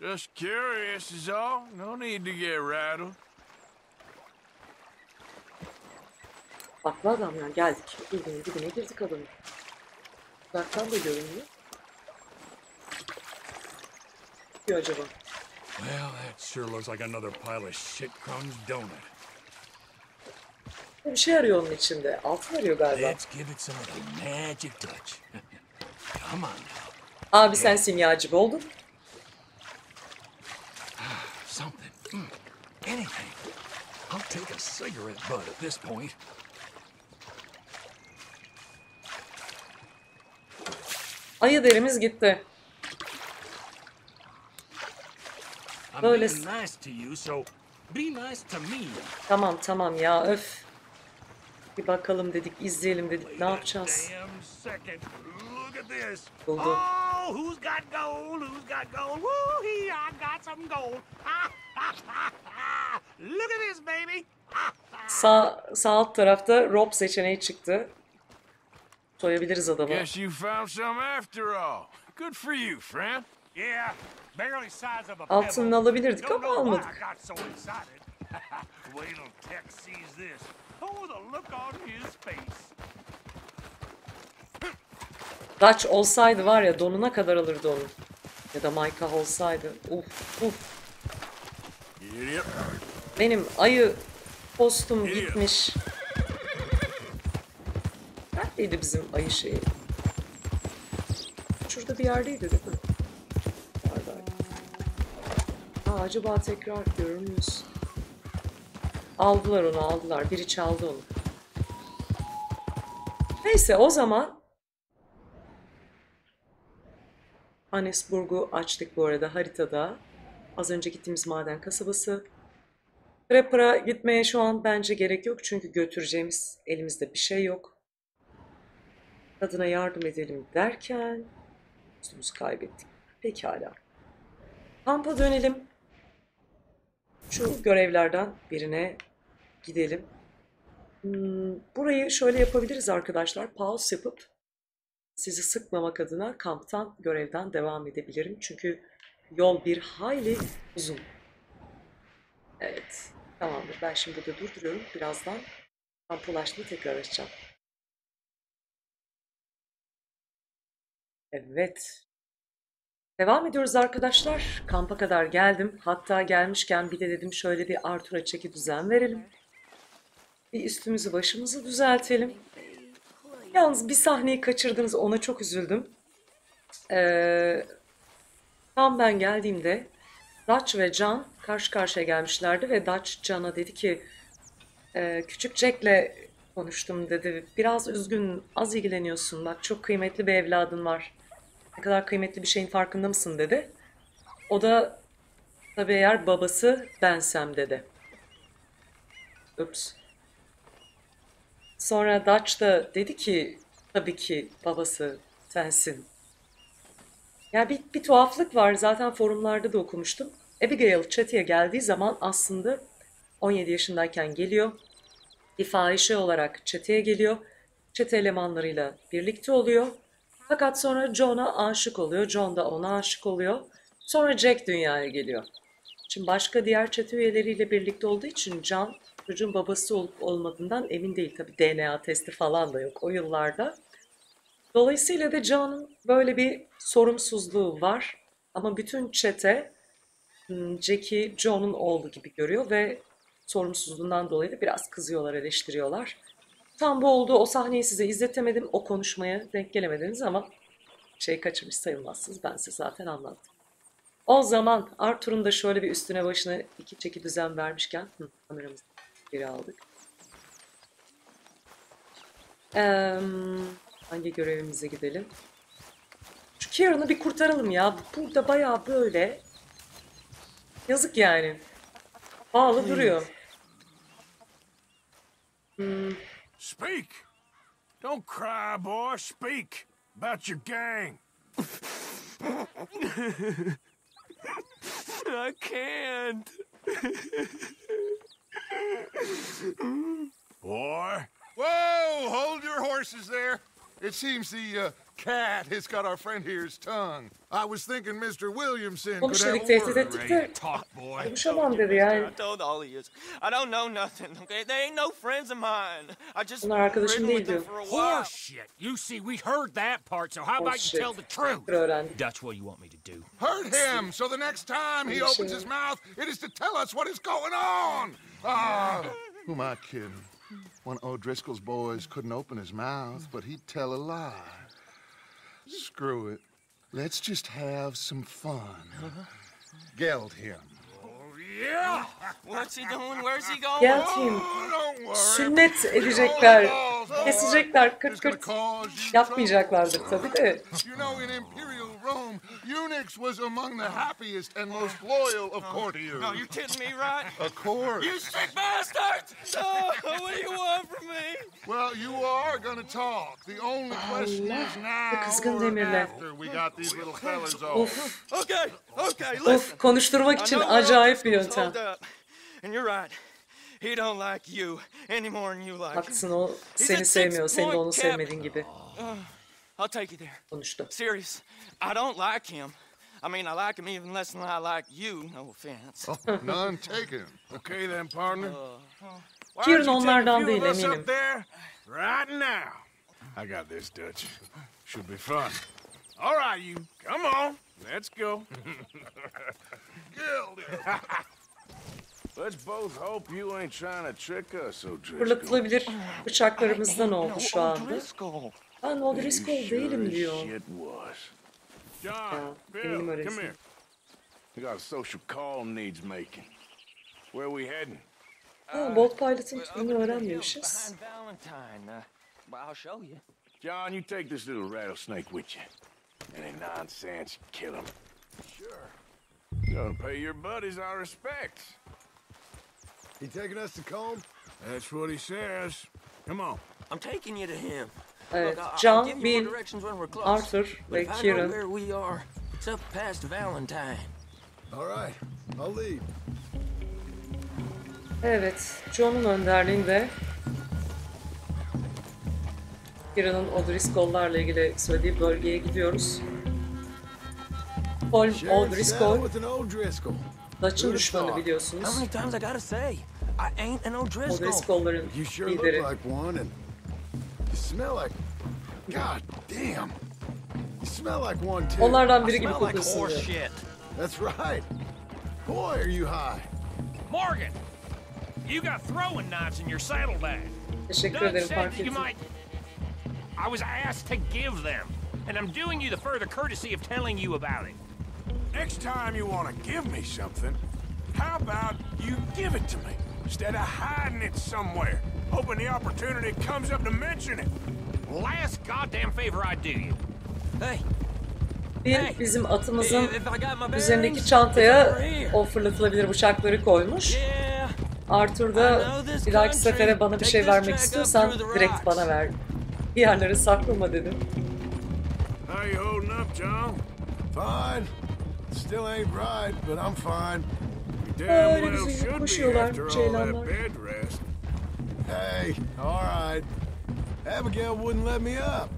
Just curious is all. No need to get rattled. Haklı adam ya geldik. Dibine dibine girdik adamın. Uzaktan da görünüyor. Diyor acaba? Well, that sure looks like another pile of shit crumbs, don't it? Bir şey arıyor onun içinde. Altın arıyor galiba. Let's give it some of the magic touch. <laughs> Come on now. Abi sen simyacı mı oldun? <sighs> Something. Mm, anything. I'll take a cigarette butt at this point. Ayı derimiz gitti. I'm Böyle- being nice to you, so be nice to me. Tamam tamam ya öf. Bir bakalım dedik, izleyelim dedik. Ne yapacağız? Buldum. Oh. <laughs> <laughs> Sağ, sağ alt tarafta Rob seçeneği çıktı. Soyabiliriz adamı. Guess you found some after all. Good for you, friend. Yeah, barely size of a Altını alabilirdik Don't ama know why almadık. I got so excited. <laughs> Wait till Tex sees this. The look on his face. Dutch olsaydı var ya donuna kadar alırdı onu. Ya da Micah olsaydı. Uf uf. Benim ayı postum gitmiş. Neredeydi bizim ayı şeyi? Şurada bir yerdeydi değil mi? Aa, acaba tekrar görür müyüz? Aldılar onu aldılar. Biri çaldı onu. Neyse o zaman Anesburg'u açtık bu arada haritada. Az önce gittiğimiz maden kasabası. Prepper'a gitmeye şu an bence gerek yok çünkü götüreceğimiz elimizde bir şey yok. Kadına yardım edelim derken üstümüzü kaybettik. Pekala. Kampa dönelim. Şu görevlerden birine gidelim. Hmm, burayı şöyle yapabiliriz arkadaşlar. Pause yapıp sizi sıkmamak adına kamptan görevden devam edebilirim. Çünkü yol bir hayli uzun. Evet. Tamamdır. Ben şimdi burada durduruyorum. Birazdan kamp ulaştığında tekrar açacağım. Evet. Devam ediyoruz arkadaşlar. Kampa kadar geldim. Hatta gelmişken bir de dedim şöyle bir Arthur'a çeki düzen verelim. Bir üstümüzü başımızı düzeltelim. Yalnız bir sahneyi kaçırdınız. Ona çok üzüldüm. Ee, tam ben geldiğimde Dutch ve John karşı karşıya gelmişlerdi ve Dutch John'a dedi ki "Ee, küçük Jack'le konuştum dedi. Biraz üzgün, az ilgileniyorsun. Bak çok kıymetli bir evladın var. Ne kadar kıymetli bir şeyin farkında mısın dedi. O da tabii eğer babası bensem dedi. Ups. Sonra Dutch da dedi ki tabii ki babası sensin. Ya bir, bir tuhaflık var zaten forumlarda da okumuştum. Abigail çatıya geldiği zaman aslında 17 yaşındayken geliyor. Bir fahişe olarak çeteye geliyor. Çete elemanlarıyla birlikte oluyor. Fakat sonra John'a aşık oluyor. John da ona aşık oluyor. Sonra Jack dünyaya geliyor. Şimdi başka diğer çete üyeleriyle birlikte olduğu için John çocuğun babası olup olmadığından emin değil. Tabii DNA testi falan da yok o yıllarda. Dolayısıyla da John'un böyle bir sorumsuzluğu var. Ama bütün çete hmm, Jack'i John'un oğlu gibi görüyor ve sorumsuzluğundan dolayı da biraz kızıyorlar, eleştiriyorlar. Tam bu oldu. O sahneyi size izletemedim. O konuşmaya denk gelemediniz ama şey kaçırmış sayılmazsınız. Ben size zaten anlattım. O zaman Arthur'un da şöyle bir üstüne başına iki çeki düzen vermişken hı, kameramızı geri aldık. Eee, hangi görevimize gidelim? Şu Kieran'ı bir kurtaralım ya. Burada bayağı böyle yazık yani. Bağlı duruyor. Speak. Don't cry, boy. Speak about your gang. <laughs> I can't. Boy. Whoa! Hold your horses there. It seems the uh, cat has got our friend here's tongue. I was thinking Mr. Williamson could Konuş have dedik, a tehdit word. ettik de Talk, boy. konuşamam dedi yani. I told all of you. I don't know nothing, okay? They ain't no friends of mine. I just Bunlar arkadaşım ridden değil with them diyor. for a while. Horseshit! You see, we heard that part, so how about you tell the truth? Öğrendik. Dutch, what you want me to do? Hurt him, so the next time he opens his mouth, it is to tell us what is going on. Ah, who am I kidding? One of O'Driscoll's boys couldn't open his mouth, but he'd tell a lie. Screw it. Let's just have some fun. Uh-huh. Geld him. Yeah. What's he doing? Where's he going? Gel Tim. Don't worry. Sünnet edecekler. Kesecekler kırt kırt. Yapmayacaklardır tabii de. You know, in Imperial Rome, eunuchs was among the happiest and most loyal of courtiers. No, you kidding me, right? Of course. You sick bastard! Oh, what do you want from me? Well, you are gonna talk. The only question is now or demirler. after we got these little fellas off. Of Okay, okay, listen. of konuşturmak için acayip bir yöntem. Holed up, And you're right. he don't like you any more than you like him. Haklısın o He's seni a sevmiyor. Senin de onu sevmediğin gibi uh, I'll take you there. konuştu. Serious. I don't like him. I mean, I like him even less than I like you. No offense. Oh, none taken. Okay then, partner. Uh, why Kieran don't you take a onlardan değil, eminim. there right now? I got this, Dutch. Should be fun. All right, you. Come on. Let's go. <laughs> <laughs> Fırlatılabilir bıçaklarımızda ne oldu şu anda? O'Driscoll. Ben O'Driscoll değilim diyor. Shit was. John, Yeah, Bill, eminim öylesin. come here. We got a social call needs making. Where we heading? Ha, Bolt Pilot'ın türünü öğrenmemişiz. Behind Valentine. Uh, but I'll show you. John, you take this little rattlesnake with you. Any nonsense, kill him. Sure. You're gonna pay your buddies our respects. He taking us to Combe? That's what he says. Come on. I'm taking you to him. Evet, John, Bill. Arthur ve Kieran where we are, it's up past Valentine. All right, I'll lead. Evet, John'un önderliğinde Kieran'ın O'Driscoll'larla ilgili söylediği bölgeye gidiyoruz. Paul O'Driscoll, with an O'Driscoll. Dutch'ın Who'd düşmanı biliyorsunuz. How many times I gotta say? I ain't an O'Driscoll. O'Driscoll'ların You sure look lideri. like one, and you smell like. God damn. You smell like one too. Onlardan I biri gibi smell like horse diyor. shit. That's right. Boy, are you high. Morgan, you got throwing knives in your saddlebag. Teşekkür Doug ederim said fark that you ettim. might. I was asked to give them, and I'm doing you the further courtesy of telling you about it. Next time you want to give me something, how about you give it to me instead of hiding it somewhere, hoping the opportunity comes up to mention it? Last goddamn favor I do you. Hey, Bir bizim atımızın üzerindeki çantaya o fırlatılabilir bıçakları koymuş. Arthur da bir dahaki sefere bana bir şey vermek istiyorsan direkt bana ver. Bir yerlere saklama dedim. How you holding up, John? Fine. Still ain't right, but I'm fine. You Öyle damn well bizim should be koşuyorlar after all ceylanlar. that bed rest. Hey, all right. Abigail wouldn't let me up.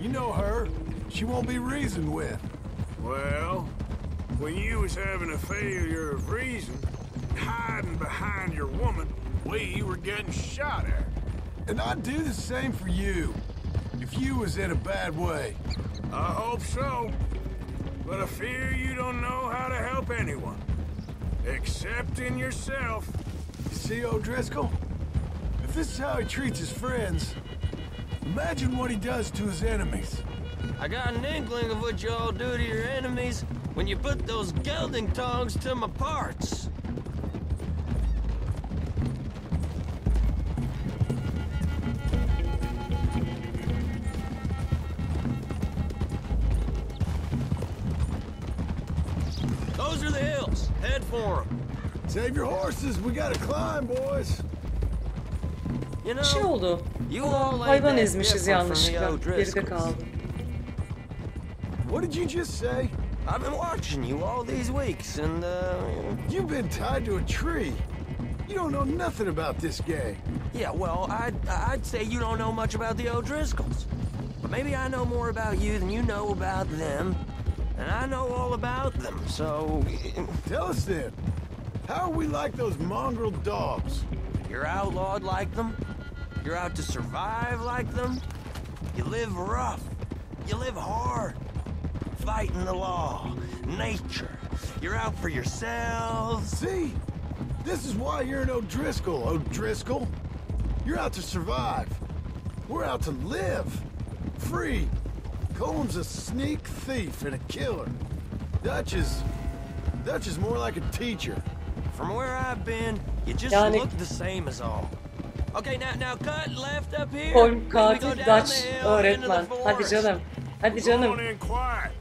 You know her. She won't be reasoned with. Well, when you was having a failure of reason, hiding behind your woman, we were getting shot at. And I'd do the same for you. If you was in a bad way. I hope so. But I fear you don't know how to help anyone. Except in yourself. You see, O'Driscoll? If this is how he treats his friends, imagine what he does to his enemies. I got an inkling of what you all do to your enemies when you put those gelding tongs to my parts. Those are the hills. Head for them. Save your horses, we gotta climb, boys. You Bir şey know, oldu. you all ain't Hayvan that ezmişiz different yanlışlıkla. Geride kaldı. What did you just say? I've been watching you all these weeks, and, uh, You've been tied to a tree. You don't know nothing about this game. yeah, well, I'd, I'd say you don't know much about the O'Driscolls. But maybe I know more about you than you know about them. And I know all about them, so Tell us then. How are we like those mongrel dogs? you're outlawed like them. You're out to survive like them. You live rough. You live hard. Fighting the law, nature. You're out for yourselves. See? This is why you're an O'Driscoll, O'Driscoll. You're out to survive. We're out to live. Free. Cole's a sneak thief and a killer. Dutch is... Dutch is more like a teacher. From where I've been, you just Yani- look the same as all. Okay, now now cut left up here. Go katil down Dutch the hill into the öğretmen. Hadi forest. canım. Hadi canım. in quiet.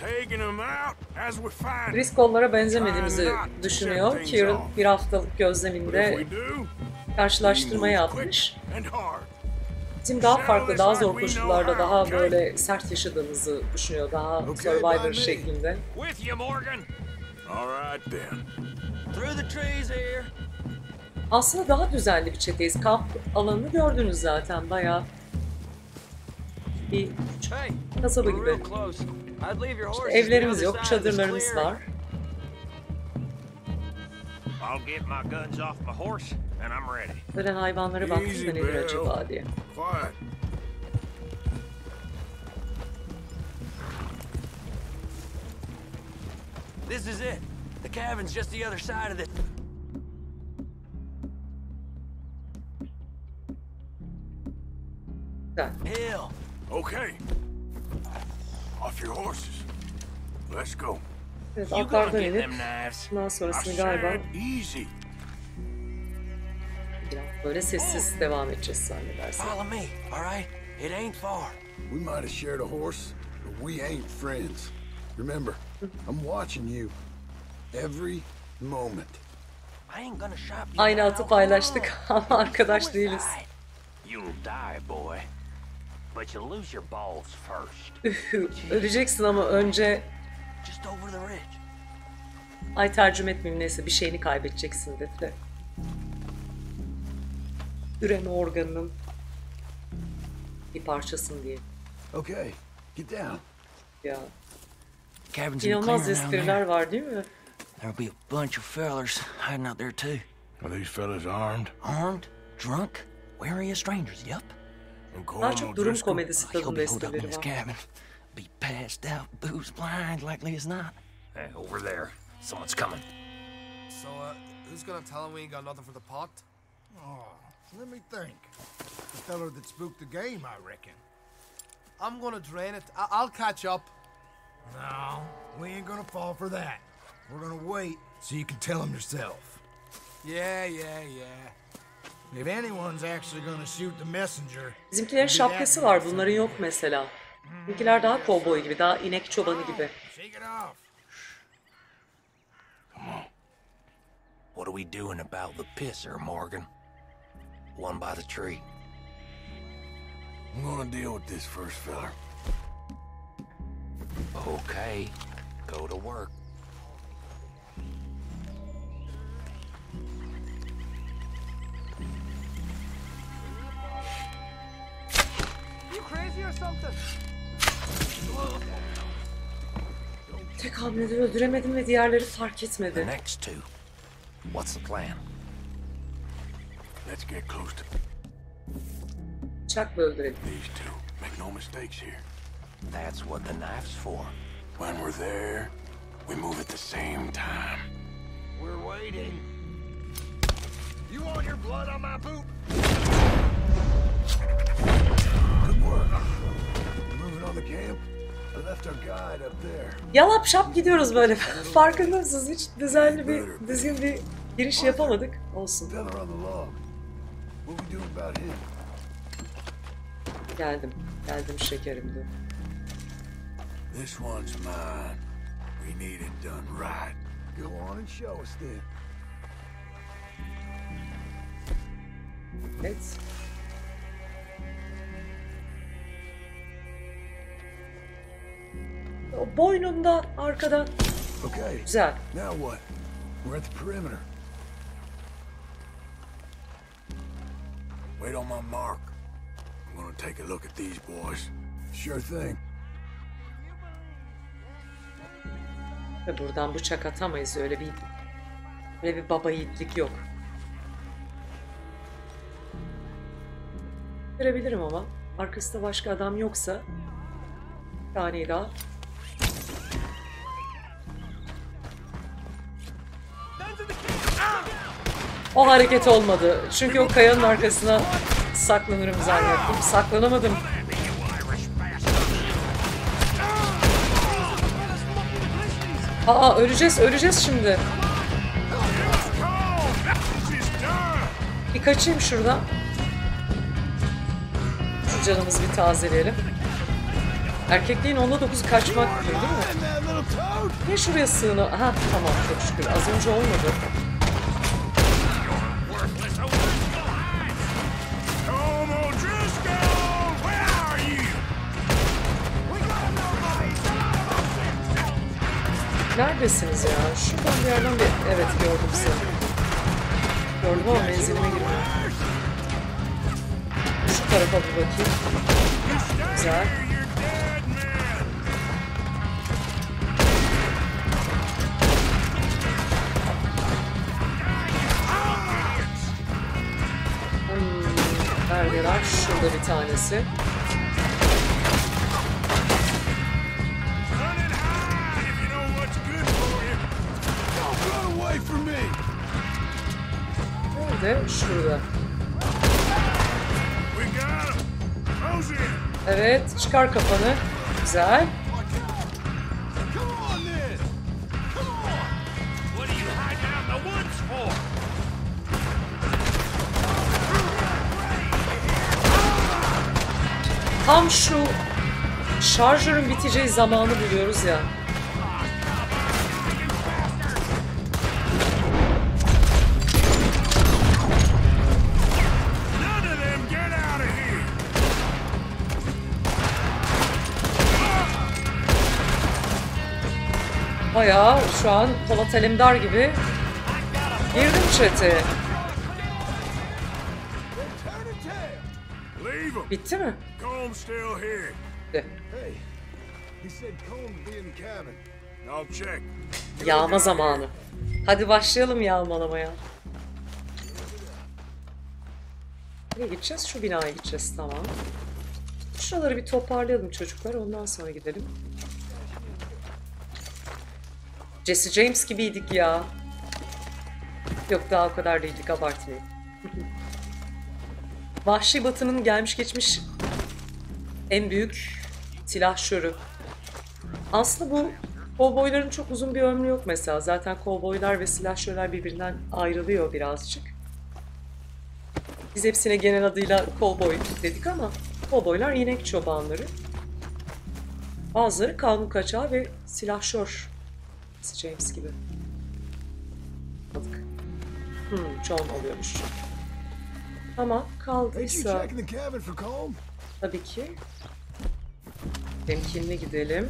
Taking them out as we find them. Driscoll'lara benzemediğimizi düşünüyor. Kieran bir haftalık gözleminde karşılaştırma yapmış. Bizim daha farklı, daha zor koşullarda, daha böyle sert yaşadığımızı düşünüyor. Daha Survivor me. Aslında daha düzenli bir çeteyiz. Kamp alanını gördünüz zaten bayağı. Bir kasaba gibi. İşte evlerimiz yok, çadırlarımız var. I'll get my guns off my horse, and I'm ready. Ölen hayvanlara baktım Easy, da nedir Bill. acaba diye. Quiet. This is it. The cabin's just the other side of the... Güzel. hill. Okay. Off your horses. Let's go. Evet, You gonna get them knives? bundan I sonrasını galiba said easy. Biraz böyle sessiz devam edeceğiz zannedersem. Follow me, all right? It ain't far. We might have shared a horse, but we ain't friends. Remember, <laughs> I'm watching you every moment. I ain't gonna shop you Aynı atı paylaştık on. ama arkadaş değiliz. You'll die, boy. But you'll lose your balls first. Öleceksin ama önce Just over the ridge. ay tercüme etmeyeyim neyse bir şeyini kaybedeceksin dedi. Üreme organının bir parçasın diye. Okay, get down. Ya Cabin's in the inanılmaz clearing down espriler there. var değil mi? There'll be a bunch of fellers hiding out there too. Are these fellas armed? Armed, drunk, wary of strangers, yup. Daha çok durum komedisi He'll tadında be in esprileri var. cabin. Be passed out, booze blind, likely as not. Hey, over there. Someone's coming. So, uh, who's gonna tell him we ain't got nothing for the pot? Oh, let me think. The feller that spooked the game, I reckon. I'm gonna drain it. I- I'll catch up. No, we ain't gonna fall for that. We're gonna wait so you can tell him yourself. Yeah, yeah, yeah. If anyone's actually gonna shoot the messenger, Bizimkilerin şapkası var bunların yok mesela. Bizimkiler daha kovboy gibi daha inek çobanı gibi. What are we doing about the pisser, Morgan? One by the tree. I'm gonna deal with this first fella. Okay, go to work. You crazy or something? Tek hamlede öldüremedim ve diğerleri fark The next two. What's the plan? Let's get close to Bıçakla öldürelim. these two. Make no mistakes here. That's what the knife's for. When we're there, we move at the same time. We're waiting. You want your blood on my boot? Good work. Moving on the camp. I left our guide up there. Yalap şap gidiyoruz böyle. Farkında mısınız? Hiç düzenli bir, düzgün bir giriş yapamadık. Olsun. Feller on the log. What we doing about him? Geldim. Geldim şekerim de. This one's mine. We need it done right. Go on and show us then. Evet. O boynunda arkadan. Okay, Güzel. now what? We're at the perimeter. Wait on my mark. I'm gonna take a look at these boys. Sure thing. Ve buradan bıçak atamayız öyle bir öyle bir baba yiğitlik yok. Görebilirim ama arkasında başka adam yoksa bir tane daha. O hareket olmadı. Çünkü o kayanın arkasına saklanırım zannettim. Saklanamadım. Aa öleceğiz, öleceğiz şimdi. Bir kaçayım şuradan. Şu Canımızı bir tazeleyelim. Erkekliğin onda dokuzu kaçmak değil mi? Niye şuraya sığını? Aha tamam çok şükür. Az önce olmadı. Neredesiniz ya? Şuradan bir yerden bir... Evet gördüm seni. Gördüm ama menzilime girmiyor. Şu tarafa bir bakayım. Güzel. Hmm, neredeler? Şurada bir tanesi. The woods for? Tam şu şarjörün biteceği zamanı buluyoruz ya. Bayağı şu an Polat Alemdar gibi girdim them. Bitti mi? Bitti. Yağma zamanı. Hadi başlayalım yağmalamaya. Nereye gideceğiz? Şu binaya gideceğiz tamam. Şuraları bir toparlayalım çocuklar ondan sonra gidelim. Jesse James gibiydik ya. Yok daha o kadar değildik abartmayayım. <laughs> Vahşi Batı'nın gelmiş geçmiş en büyük silahşörü. Aslında bu kovboyların çok uzun bir ömrü yok mesela. Zaten kovboylar ve silahşörler birbirinden ayrılıyor birazcık. Biz hepsine genel adıyla kovboy dedik ama kovboylar inek çobanları. Bazıları kanun kaçağı ve silahşör. Jesse James gibi. Aldık. Hmm, John oluyormuş. Ama kaldıysa tabii ki temkinli gidelim.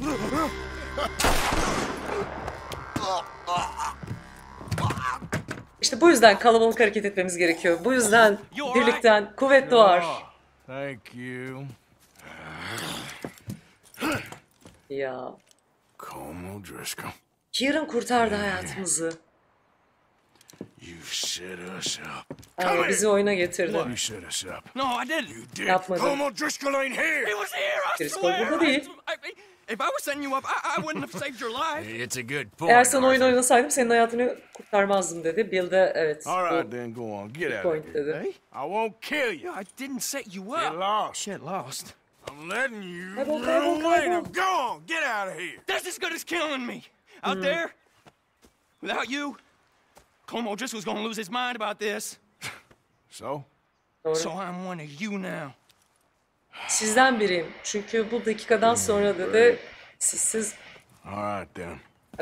<laughs> İşte bu yüzden kalabalık hareket etmemiz gerekiyor. Bu yüzden birlikten kuvvet doğar. Thank you. Ya. Colm O'Driscoll, Kieran kurtardı hayatımızı. you set us up. Aa, bizi oyuna getirdi. You set us up. No, I didn't. You did. Yapmadım. Colm O'Driscoll ain't here. He was here, I Driscoll burada I- değil. I- if I was setting you up, I, I wouldn't have saved your life. <laughs> It's a good point. Eğer sen oyun Arthur. oynasaydım senin hayatını kurtarmazdım dedi. Bill de evet. All right then, go on. Get out point of here. dedi. Hey? I won't kill you. I didn't set you up. Get up. lost. Shit, lost. I'm letting you Kaybol, run kaybol, away. kaybol. Now go on. Get out of here. That's as good as killing me. Out hmm. there, without you, Colm O'Driscoll's gonna lose his mind about this. <laughs> So? So I'm one of you now. Sizden biriyim. Çünkü bu dakikadan sonra dedi sizsiz right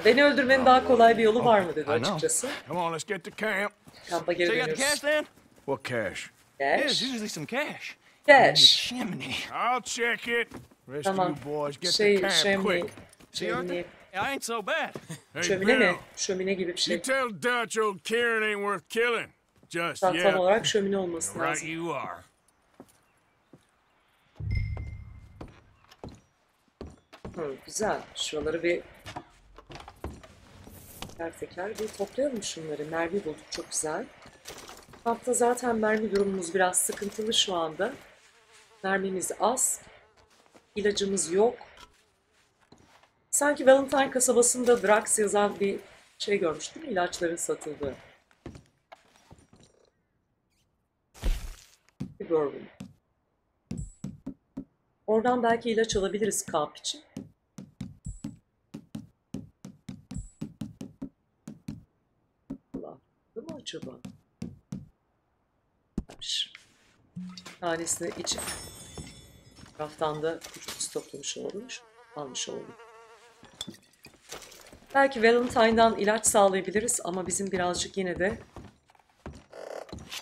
beni öldürmenin daha kolay bir yolu var mı dedi açıkçası. Come on, let's get to camp. Kampa geri you got the cash dönüyoruz. then? What cash? Yeah, Cash. usually some cash. Cash. Chimney. I'll check it. Rest Tamam. of you boys get Şey, to camp şömine. Şömine, I ain't so bad. Hey, şömine Bill, mi? Şömine gibi bir şey. you tell Dutch old Kieran ain't worth killing. Just yet. tam olarak şömine olması Right lazım. you are. Hı, güzel. Şuraları bir teker teker bir toplayalım şunları. Mermi bulduk çok güzel. Kampta zaten mermi durumumuz biraz sıkıntılı şu anda. Mermimiz az. İlacımız yok. Sanki Valentine kasabasında Drax yazan bir şey görmüştüm. ilaçların satıldığı. Bir. Oradan belki ilaç alabiliriz kamp için. Yapmış. Tanesini içip raftan da ucuz toplamış olmuş, almış oldum. Belki Valentine'dan ilaç sağlayabiliriz ama bizim birazcık yine de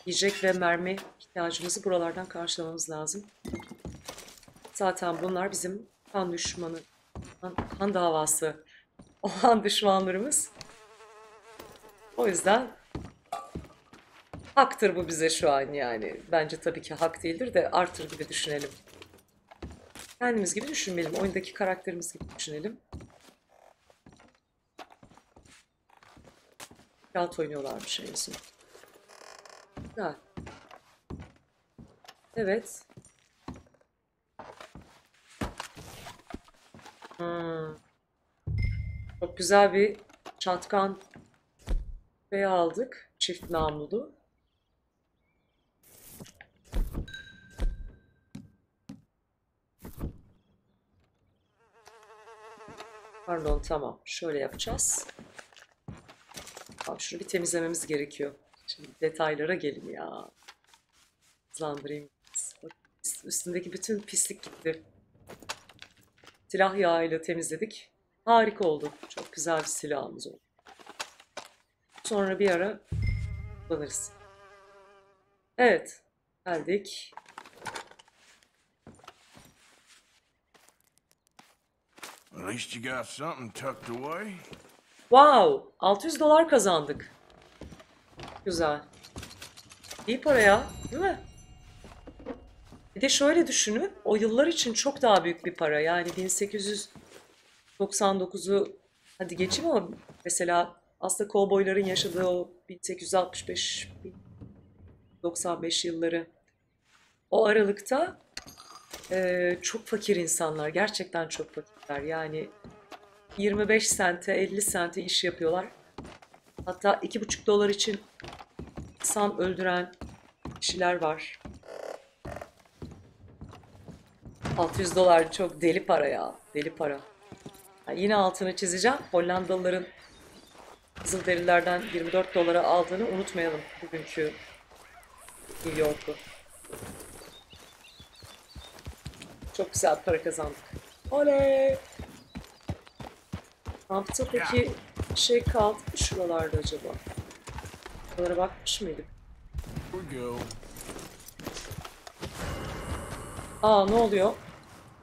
yiyecek ve mermi ihtiyacımızı buralardan karşılamamız lazım. Zaten bunlar bizim kan düşmanı kan, kan davası olan <laughs> düşmanlarımız. O yüzden haktır bu bize şu an yani. Bence tabii ki hak değildir de artır gibi düşünelim. Kendimiz gibi düşünmeyelim. Oyundaki karakterimiz gibi düşünelim. Kağıt oynuyorlarmış en son. Güzel. Evet. Hmm. Çok güzel bir çatkan ve aldık. Çift namlulu. Pardon tamam. Şöyle yapacağız. Tamam şunu bir temizlememiz gerekiyor. Şimdi detaylara gelin ya. Hızlandırayım. Üstündeki bütün pislik gitti. Silah yağıyla temizledik. Harika oldu. Çok güzel bir silahımız oldu. Sonra bir ara kullanırız. Evet. Geldik. At least you got something tucked away. Wow! 600 dolar kazandık. Güzel. İyi para ya, değil mi? Bir de şöyle düşünün, o yıllar için çok daha büyük bir para. Yani 1899'u hadi geçeyim ama mesela aslında kovboyların yaşadığı o 1865 95 yılları o aralıkta eee, çok fakir insanlar, gerçekten çok fakirler. Yani 25 sente, 50 sente iş yapıyorlar. Hatta 2,5 dolar için insan öldüren kişiler var. 600 dolar çok deli para ya. Deli para. Ha, yine altını çizeceğim. Hollandalıların Kızılderililerden 24 dolara aldığını unutmayalım bugünkü New York'u. Çok güzel para kazandık. Oley! Kampta peki şey kaldı mı şuralarda acaba? Buralara bakmış mıydık? Aa ne oluyor?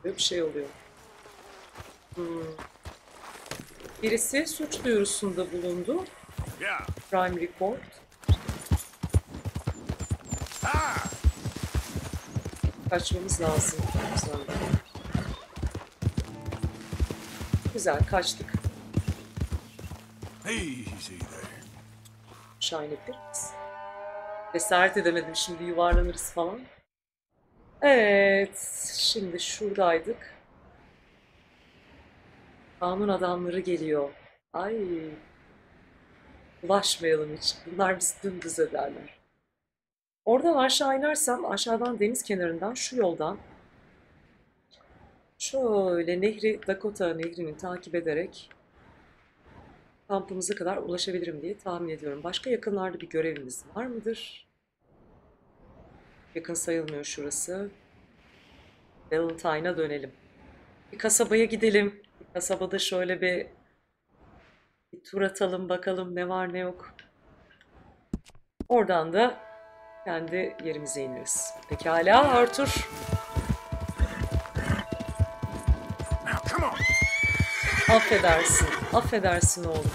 Böyle bir şey oluyor. Hmm. Birisi suç duyurusunda bulundu. Yeah. Crime report. Ah! Kaçmamız lazım. Güzel. Güzel kaçtık. Aşağı inebilir miyiz? Cesaret edemedim şimdi yuvarlanırız falan. Evet, şimdi şuradaydık. Kanun adamları geliyor. Ay, ulaşmayalım hiç. Bunlar bizi dümdüz ederler. Oradan aşağı inersem aşağıdan deniz kenarından şu yoldan şöyle nehri Dakota nehrini takip ederek kampımıza kadar ulaşabilirim diye tahmin ediyorum. Başka yakınlarda bir görevimiz var mıdır? Yakın sayılmıyor şurası. Valentine'a dönelim. Bir kasabaya gidelim. Kasabada şöyle bir, bir tur atalım bakalım ne var ne yok. Oradan da kendi yerimize ineriz. Pekala Arthur. Affedersin. Affedersin oğlum.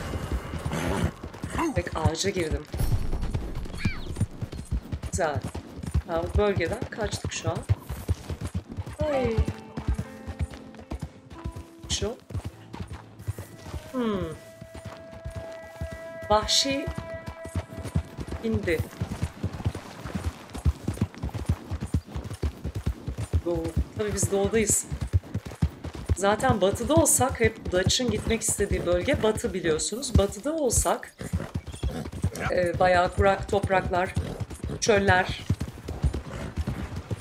Pek ağaca girdim. Güzel. Ha, bölgeden kaçtık şu an. Ay. Hmm. Vahşi indi. Doğu. Tabii biz doğudayız. Zaten batıda olsak hep Dutch'ın gitmek istediği bölge batı biliyorsunuz. Batıda olsak e, bayağı kurak topraklar, çöller,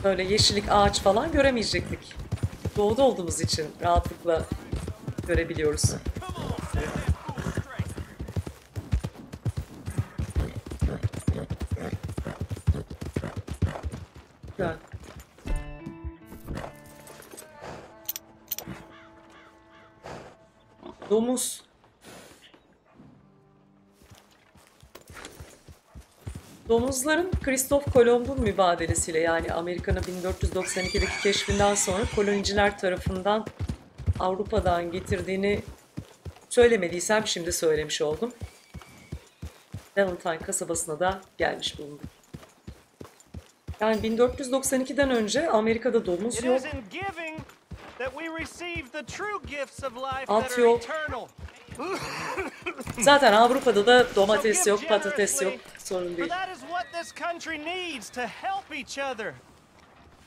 böyle yeşillik ağaç falan göremeyecektik. Doğuda olduğumuz için rahatlıkla görebiliyoruz. Domuzların Kristof Kolomb'un mübadelesiyle yani Amerika'nın 1492'deki keşfinden sonra koloniciler tarafından Avrupa'dan getirdiğini söylemediysem şimdi söylemiş oldum. Valentine kasabasına da gelmiş bulundum. Yani 1492'den önce Amerika'da domuz yok. yol. eternal. Zaten Avrupa'da da domates yok, patates yok. Sorun değil. This country needs to help each other.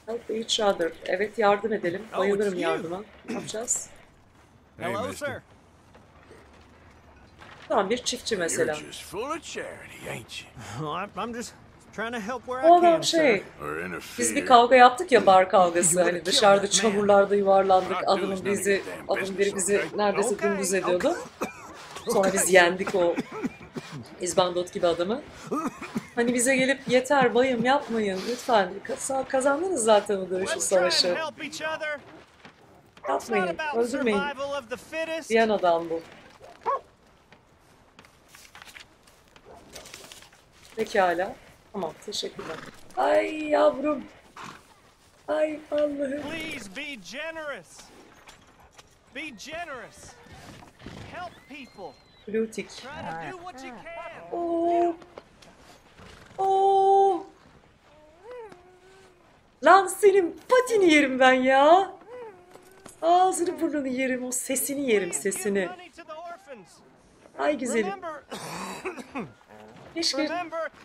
Help each other. Evet yardım edelim. Oh, Bayılırım yardıma. Ne yapacağız? Hello, sir. Tamam bir çiftçi mesela. You're just full of charity, ain't you? <laughs> Well, I'm, I'm just trying to help where I O adam şey, biz bir kavga yaptık ya bar kavgası. <laughs> Hani dışarıda çamurlarda yuvarlandık. Adamın bizi, adamın biri bizi neredeyse dümdüz ediyordu. Sonra biz yendik o <laughs> izbandot gibi adamı. Hani bize gelip yeter bayım yapmayın lütfen. Kaz- Kazandınız zaten o dövüşü savaşı. Yapmayın, öldürmeyin diyen adam bu. Pekala. Tamam teşekkürler. Ay yavrum. Ay Allah'ım. Please be generous. Be generous. Help people. Blue tick. Try to do what you can. Oo. Oo. Lan senin patini yerim ben ya. Ağzını burnunu yerim, o sesini yerim sesini. Ay güzelim. Keşke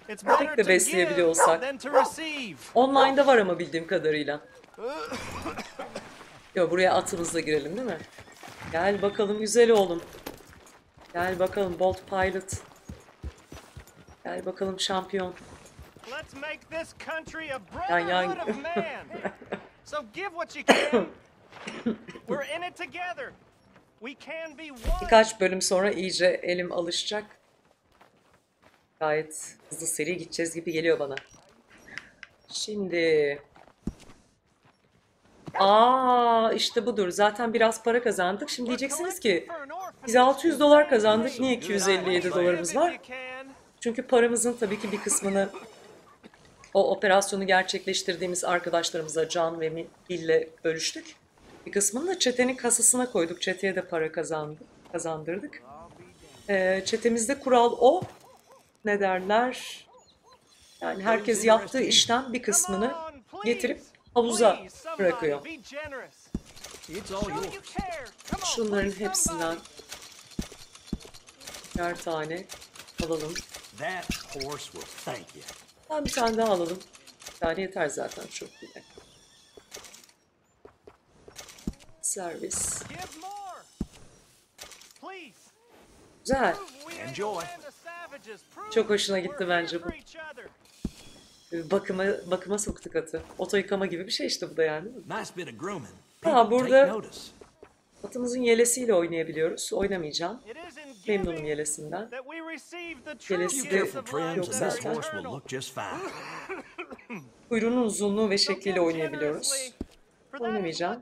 Köpek de besleyebiliyor olsak. online'da var ama bildiğim kadarıyla. Yo buraya atımızla girelim değil mi? Gel bakalım güzel oğlum. Gel bakalım Bolt Pilot. Gel bakalım şampiyon. Let's make this country a brotherhood of <laughs> man. So give what you <coughs> can. We're in it together. We can be one. Birkaç bölüm sonra iyice elim alışacak. Gayet hızlı seri gideceğiz gibi geliyor bana. Şimdi... Aa işte budur. Zaten biraz para kazandık. Şimdi diyeceksiniz ki biz 600 dolar kazandık. Niye 257 dolarımız var? Çünkü paramızın tabii ki bir kısmını o operasyonu gerçekleştirdiğimiz arkadaşlarımıza Can ve Bill'le bölüştük. Bir kısmını da çetenin kasasına koyduk. Çeteye de para kazandırdık. Ee, çetemizde kural o. Ne derler? Yani herkes yaptığı işten bir kısmını getirip havuza bırakıyor. Şunların hepsinden birer tane alalım. That horse will thank you. Ben bir tane daha alalım. Bir tane yeter zaten çok bile. Servis. Güzel. Enjoy. Çok hoşuna gitti bence bu. other. Bakıma, bakıma soktuk atı. Oto yıkama gibi bir şey işte bu da yani. Ha, burada-. Atımızın yelesiyle oynayabiliyoruz. Oynamayacağım. Memnunum yelesinden. Yelesi de yok fine. <clears throat> Kuyruğunun uzunluğu ve şekliyle oynayabiliyoruz. Oynamayacağım.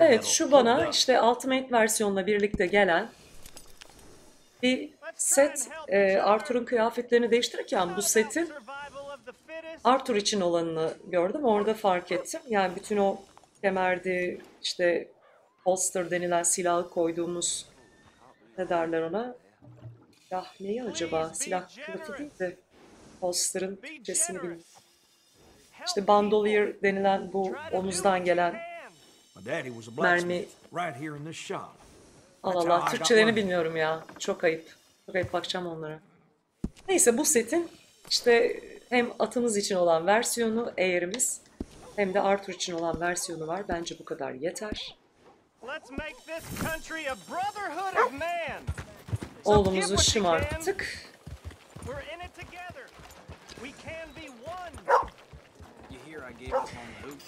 Evet şu bana işte Ultimate versiyonla birlikte gelen bir set. Ee, Arthur'un kıyafetlerini değiştirirken bu setin Arthur için olanını gördüm. Orada fark ettim. Yani bütün o kemerdi, işte holster denilen silahı koyduğumuz ne derler ona? Ya neyi acaba? Silah kılıfı değil de holster'ın Türkçesini bilmiyorum. İşte bandolier denilen bu omuzdan gelen Mermi. Allah Allah Türkçelerini bilmiyorum ya. Çok ayıp. Çok ayıp bakacağım onlara. Neyse bu setin işte hem atımız için olan versiyonu eğerimiz hem de Arthur için olan versiyonu var. Bence bu kadar yeter. Oğlumuzu şımarttık.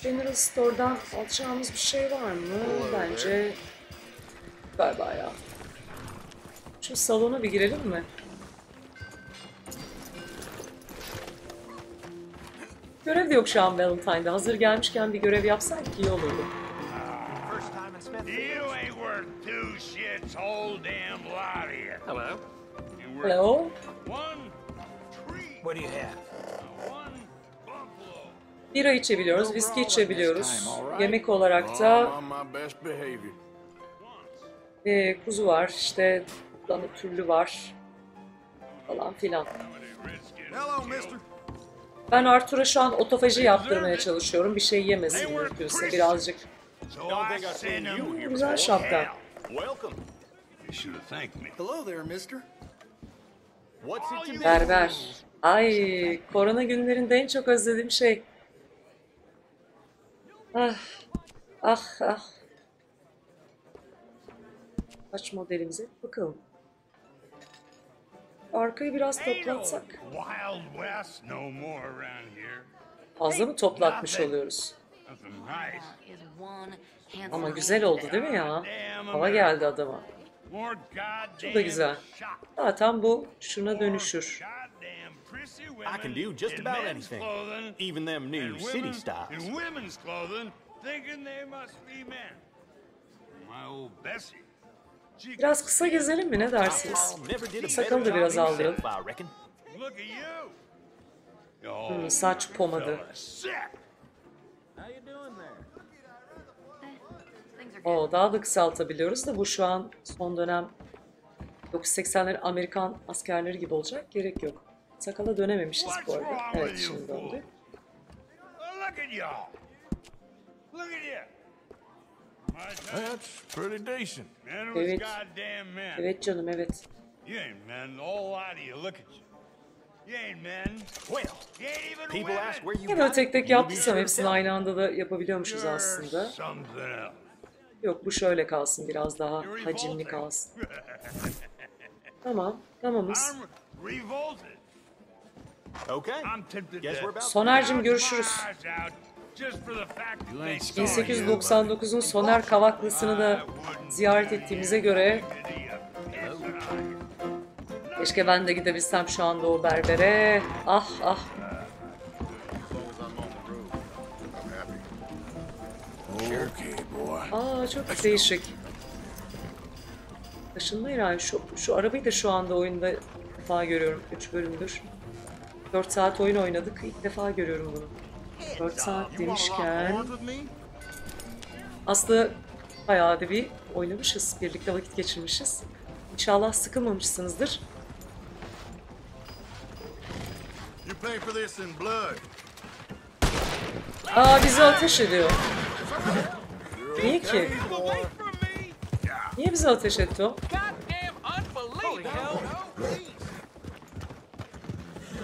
General Store'dan alacağımız bir şey var mı? Bence galiba ya. Şu salona bir girelim mi? Görev de yok şu an Valentine'da. Hazır gelmişken bir görev yapsaydık iyi olurdu. Hello. Hello? What do you have? One Bira içebiliyoruz, viski içebiliyoruz. Yemek olarak da e, kuzu var, işte dana türlü var falan filan. Hello, mister. Ben Arthur'a şu an otofaji yaptırmaya çalışıyorum. Bir şey yemesin mümkünse birazcık. Güzel şapka. Berber. Ay, korona günlerinde en çok özlediğim şey. Ah, ah, ah. Kaç modelimize bakalım. Arkayı biraz toplatsak. Wild West no more around here. Fazla mı toplatmış oluyoruz? Ama güzel oldu değil mi ya? Hava geldi adama. Çok da güzel. Zaten bu şuna dönüşür. I can do just in about anything, even them new city styles. In women's clothing, thinking they must be men. My old Bessie. Biraz kısa gezelim mi ne dersiniz? Better da biraz. Oh, Hmm, saç pomadı. O daha da kısaltabiliyoruz da bu şu an son dönem 980'lerin Amerikan askerleri gibi olacak. Gerek yok. Sakala dönememişiz bu arada. Evet şimdi döndü. That's pretty decent. men was Evet. goddamn men. Evet canım evet. You ain't men. The whole lot of you. Look at you. You ain't men. Well, You ain't even people women. ask where you Ya da got tek tek yaptıysam hepsini aynı anda da yapabiliyormuşuz aslında. Yok bu şöyle kalsın biraz daha hacimli kalsın. <laughs> Tamam tamamız. Soner'cim görüşürüz. Eyes out just for the fact that they saw 1899'un Soner Kavaklısı'nı da ziyaret ettiğimize göre keşke ben de gidebilsem şu anda o berbere. Ah ah. Aa çok değişik. Taşınma yani şu, şu arabayı da şu anda oyunda ilk defa görüyorum. 3 bölümdür. 4 saat oyun oynadık. İlk defa görüyorum bunu. 4 saat demişken aslında bayağı da bir oynamışız. Birlikte vakit geçirmişiz. İnşallah sıkılmamışsınızdır. Aa bizi ateş ediyor. Niye ki? Niye bize ateş etti o?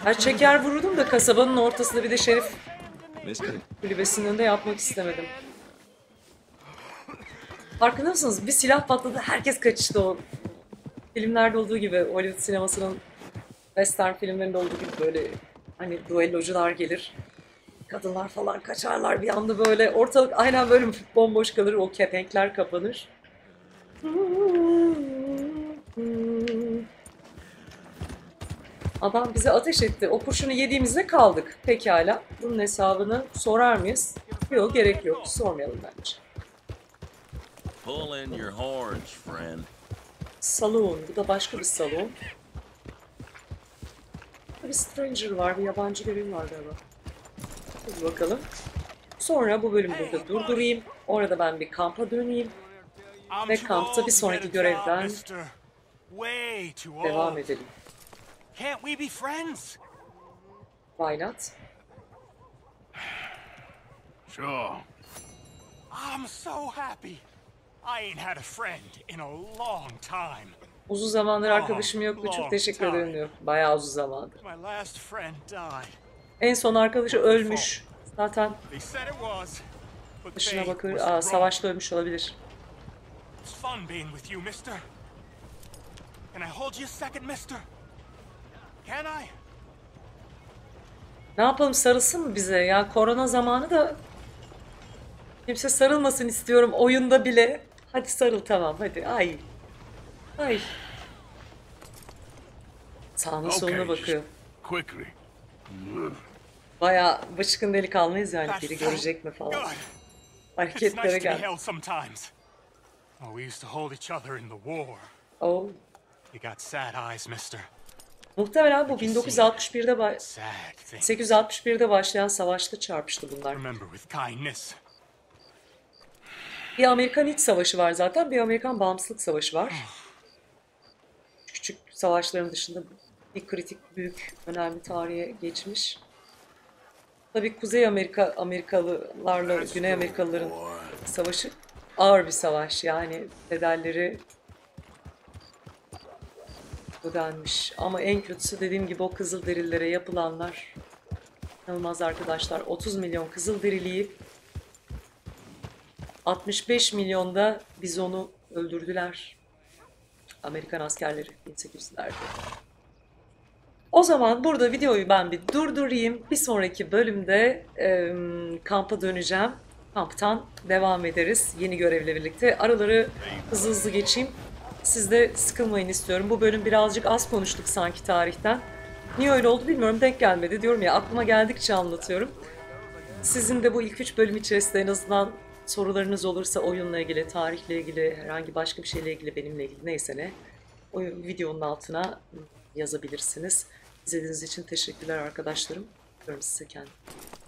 Her çeker vururdum da kasabanın ortasında bir de şerif kulübesinin önünde yapmak istemedim. Farkında mısınız? Bir silah patladı, herkes kaçıştı o. Filmlerde olduğu gibi, Hollywood sinemasının western filmlerinde olduğu gibi böyle hani duellocular gelir. Kadınlar falan kaçarlar bir anda böyle ortalık aynen böyle bomboş kalır o kepenkler kapanır. Adam bize ateş etti. O kurşunu yediğimizde kaldık. Pekala. Bunun hesabını sorar mıyız? Yok gerek yok. Sormayalım bence. Pull in your horns, friend. Salon. Bu da başka bir salon. Bir stranger var. Bir yabancı birim var galiba. Hadi bakalım. Sonra bu bölümü burada durdurayım. Orada ben bir kampa döneyim. I'm Ve kampta bir sonraki görevden devam edelim. Can't we be friends? Why not? Sure. I'm so happy. I ain't had a friend in a long time. Uzun zamandır arkadaşım yoktu. Çok teşekkür ederim diyor. Bayağı uzun zamandır. My last friend died. En son arkadaşı ölmüş. Zaten they bakır. Aa, savaşta ölmüş olabilir. It's fun being with you, mister. Can I hold you a second, mister? Can I? Ne yapalım sarılsın mı bize? Ya korona zamanı da kimse sarılmasın istiyorum oyunda bile. Hadi sarıl tamam hadi. Ay. Ay. Sağına soluna bakıyor. Bayağı bıçkın delikanlıyız yani. Biri görecek mi falan. Hareketlere gel. held sometimes. Oh, we used to hold each other in the war. Oh. You got sad eyes, mister. Muhtemelen bu 1961'de ba- Sad thing. 861'de başlayan savaşta çarpıştı bunlar. Bir Amerikan İç Savaşı var zaten, bir Amerikan Bağımsızlık Savaşı var. Küçük savaşların dışında bir kritik, büyük, önemli tarihe geçmiş. Tabii Kuzey Amerika Amerikalılarla Güney Amerikalıların savaşı ağır bir savaş. Yani bedelleri ödenmiş. Ama en kötüsü dediğim gibi o Kızılderililere yapılanlar inanılmaz arkadaşlar. 30 milyon Kızılderiliyi 65 milyonda bizonu öldürdüler. Amerikan askerleri 1800'lerde. O zaman burada videoyu ben bir durdurayım. Bir sonraki bölümde e, kampa döneceğim. Kamptan devam ederiz yeni görevle birlikte. Araları hızlı hızlı geçeyim. Siz de sıkılmayın istiyorum. Bu bölüm birazcık az konuştuk sanki tarihten. Niye öyle oldu bilmiyorum. Denk gelmedi. Diyorum ya aklıma geldikçe anlatıyorum. Sizin de bu ilk üç bölüm içerisinde en azından sorularınız olursa oyunla ilgili, tarihle ilgili, herhangi başka bir şeyle ilgili, benimle ilgili neyse ne o videonun altına yazabilirsiniz. İzlediğiniz için teşekkürler arkadaşlarım. Görüşürüz size kendinize.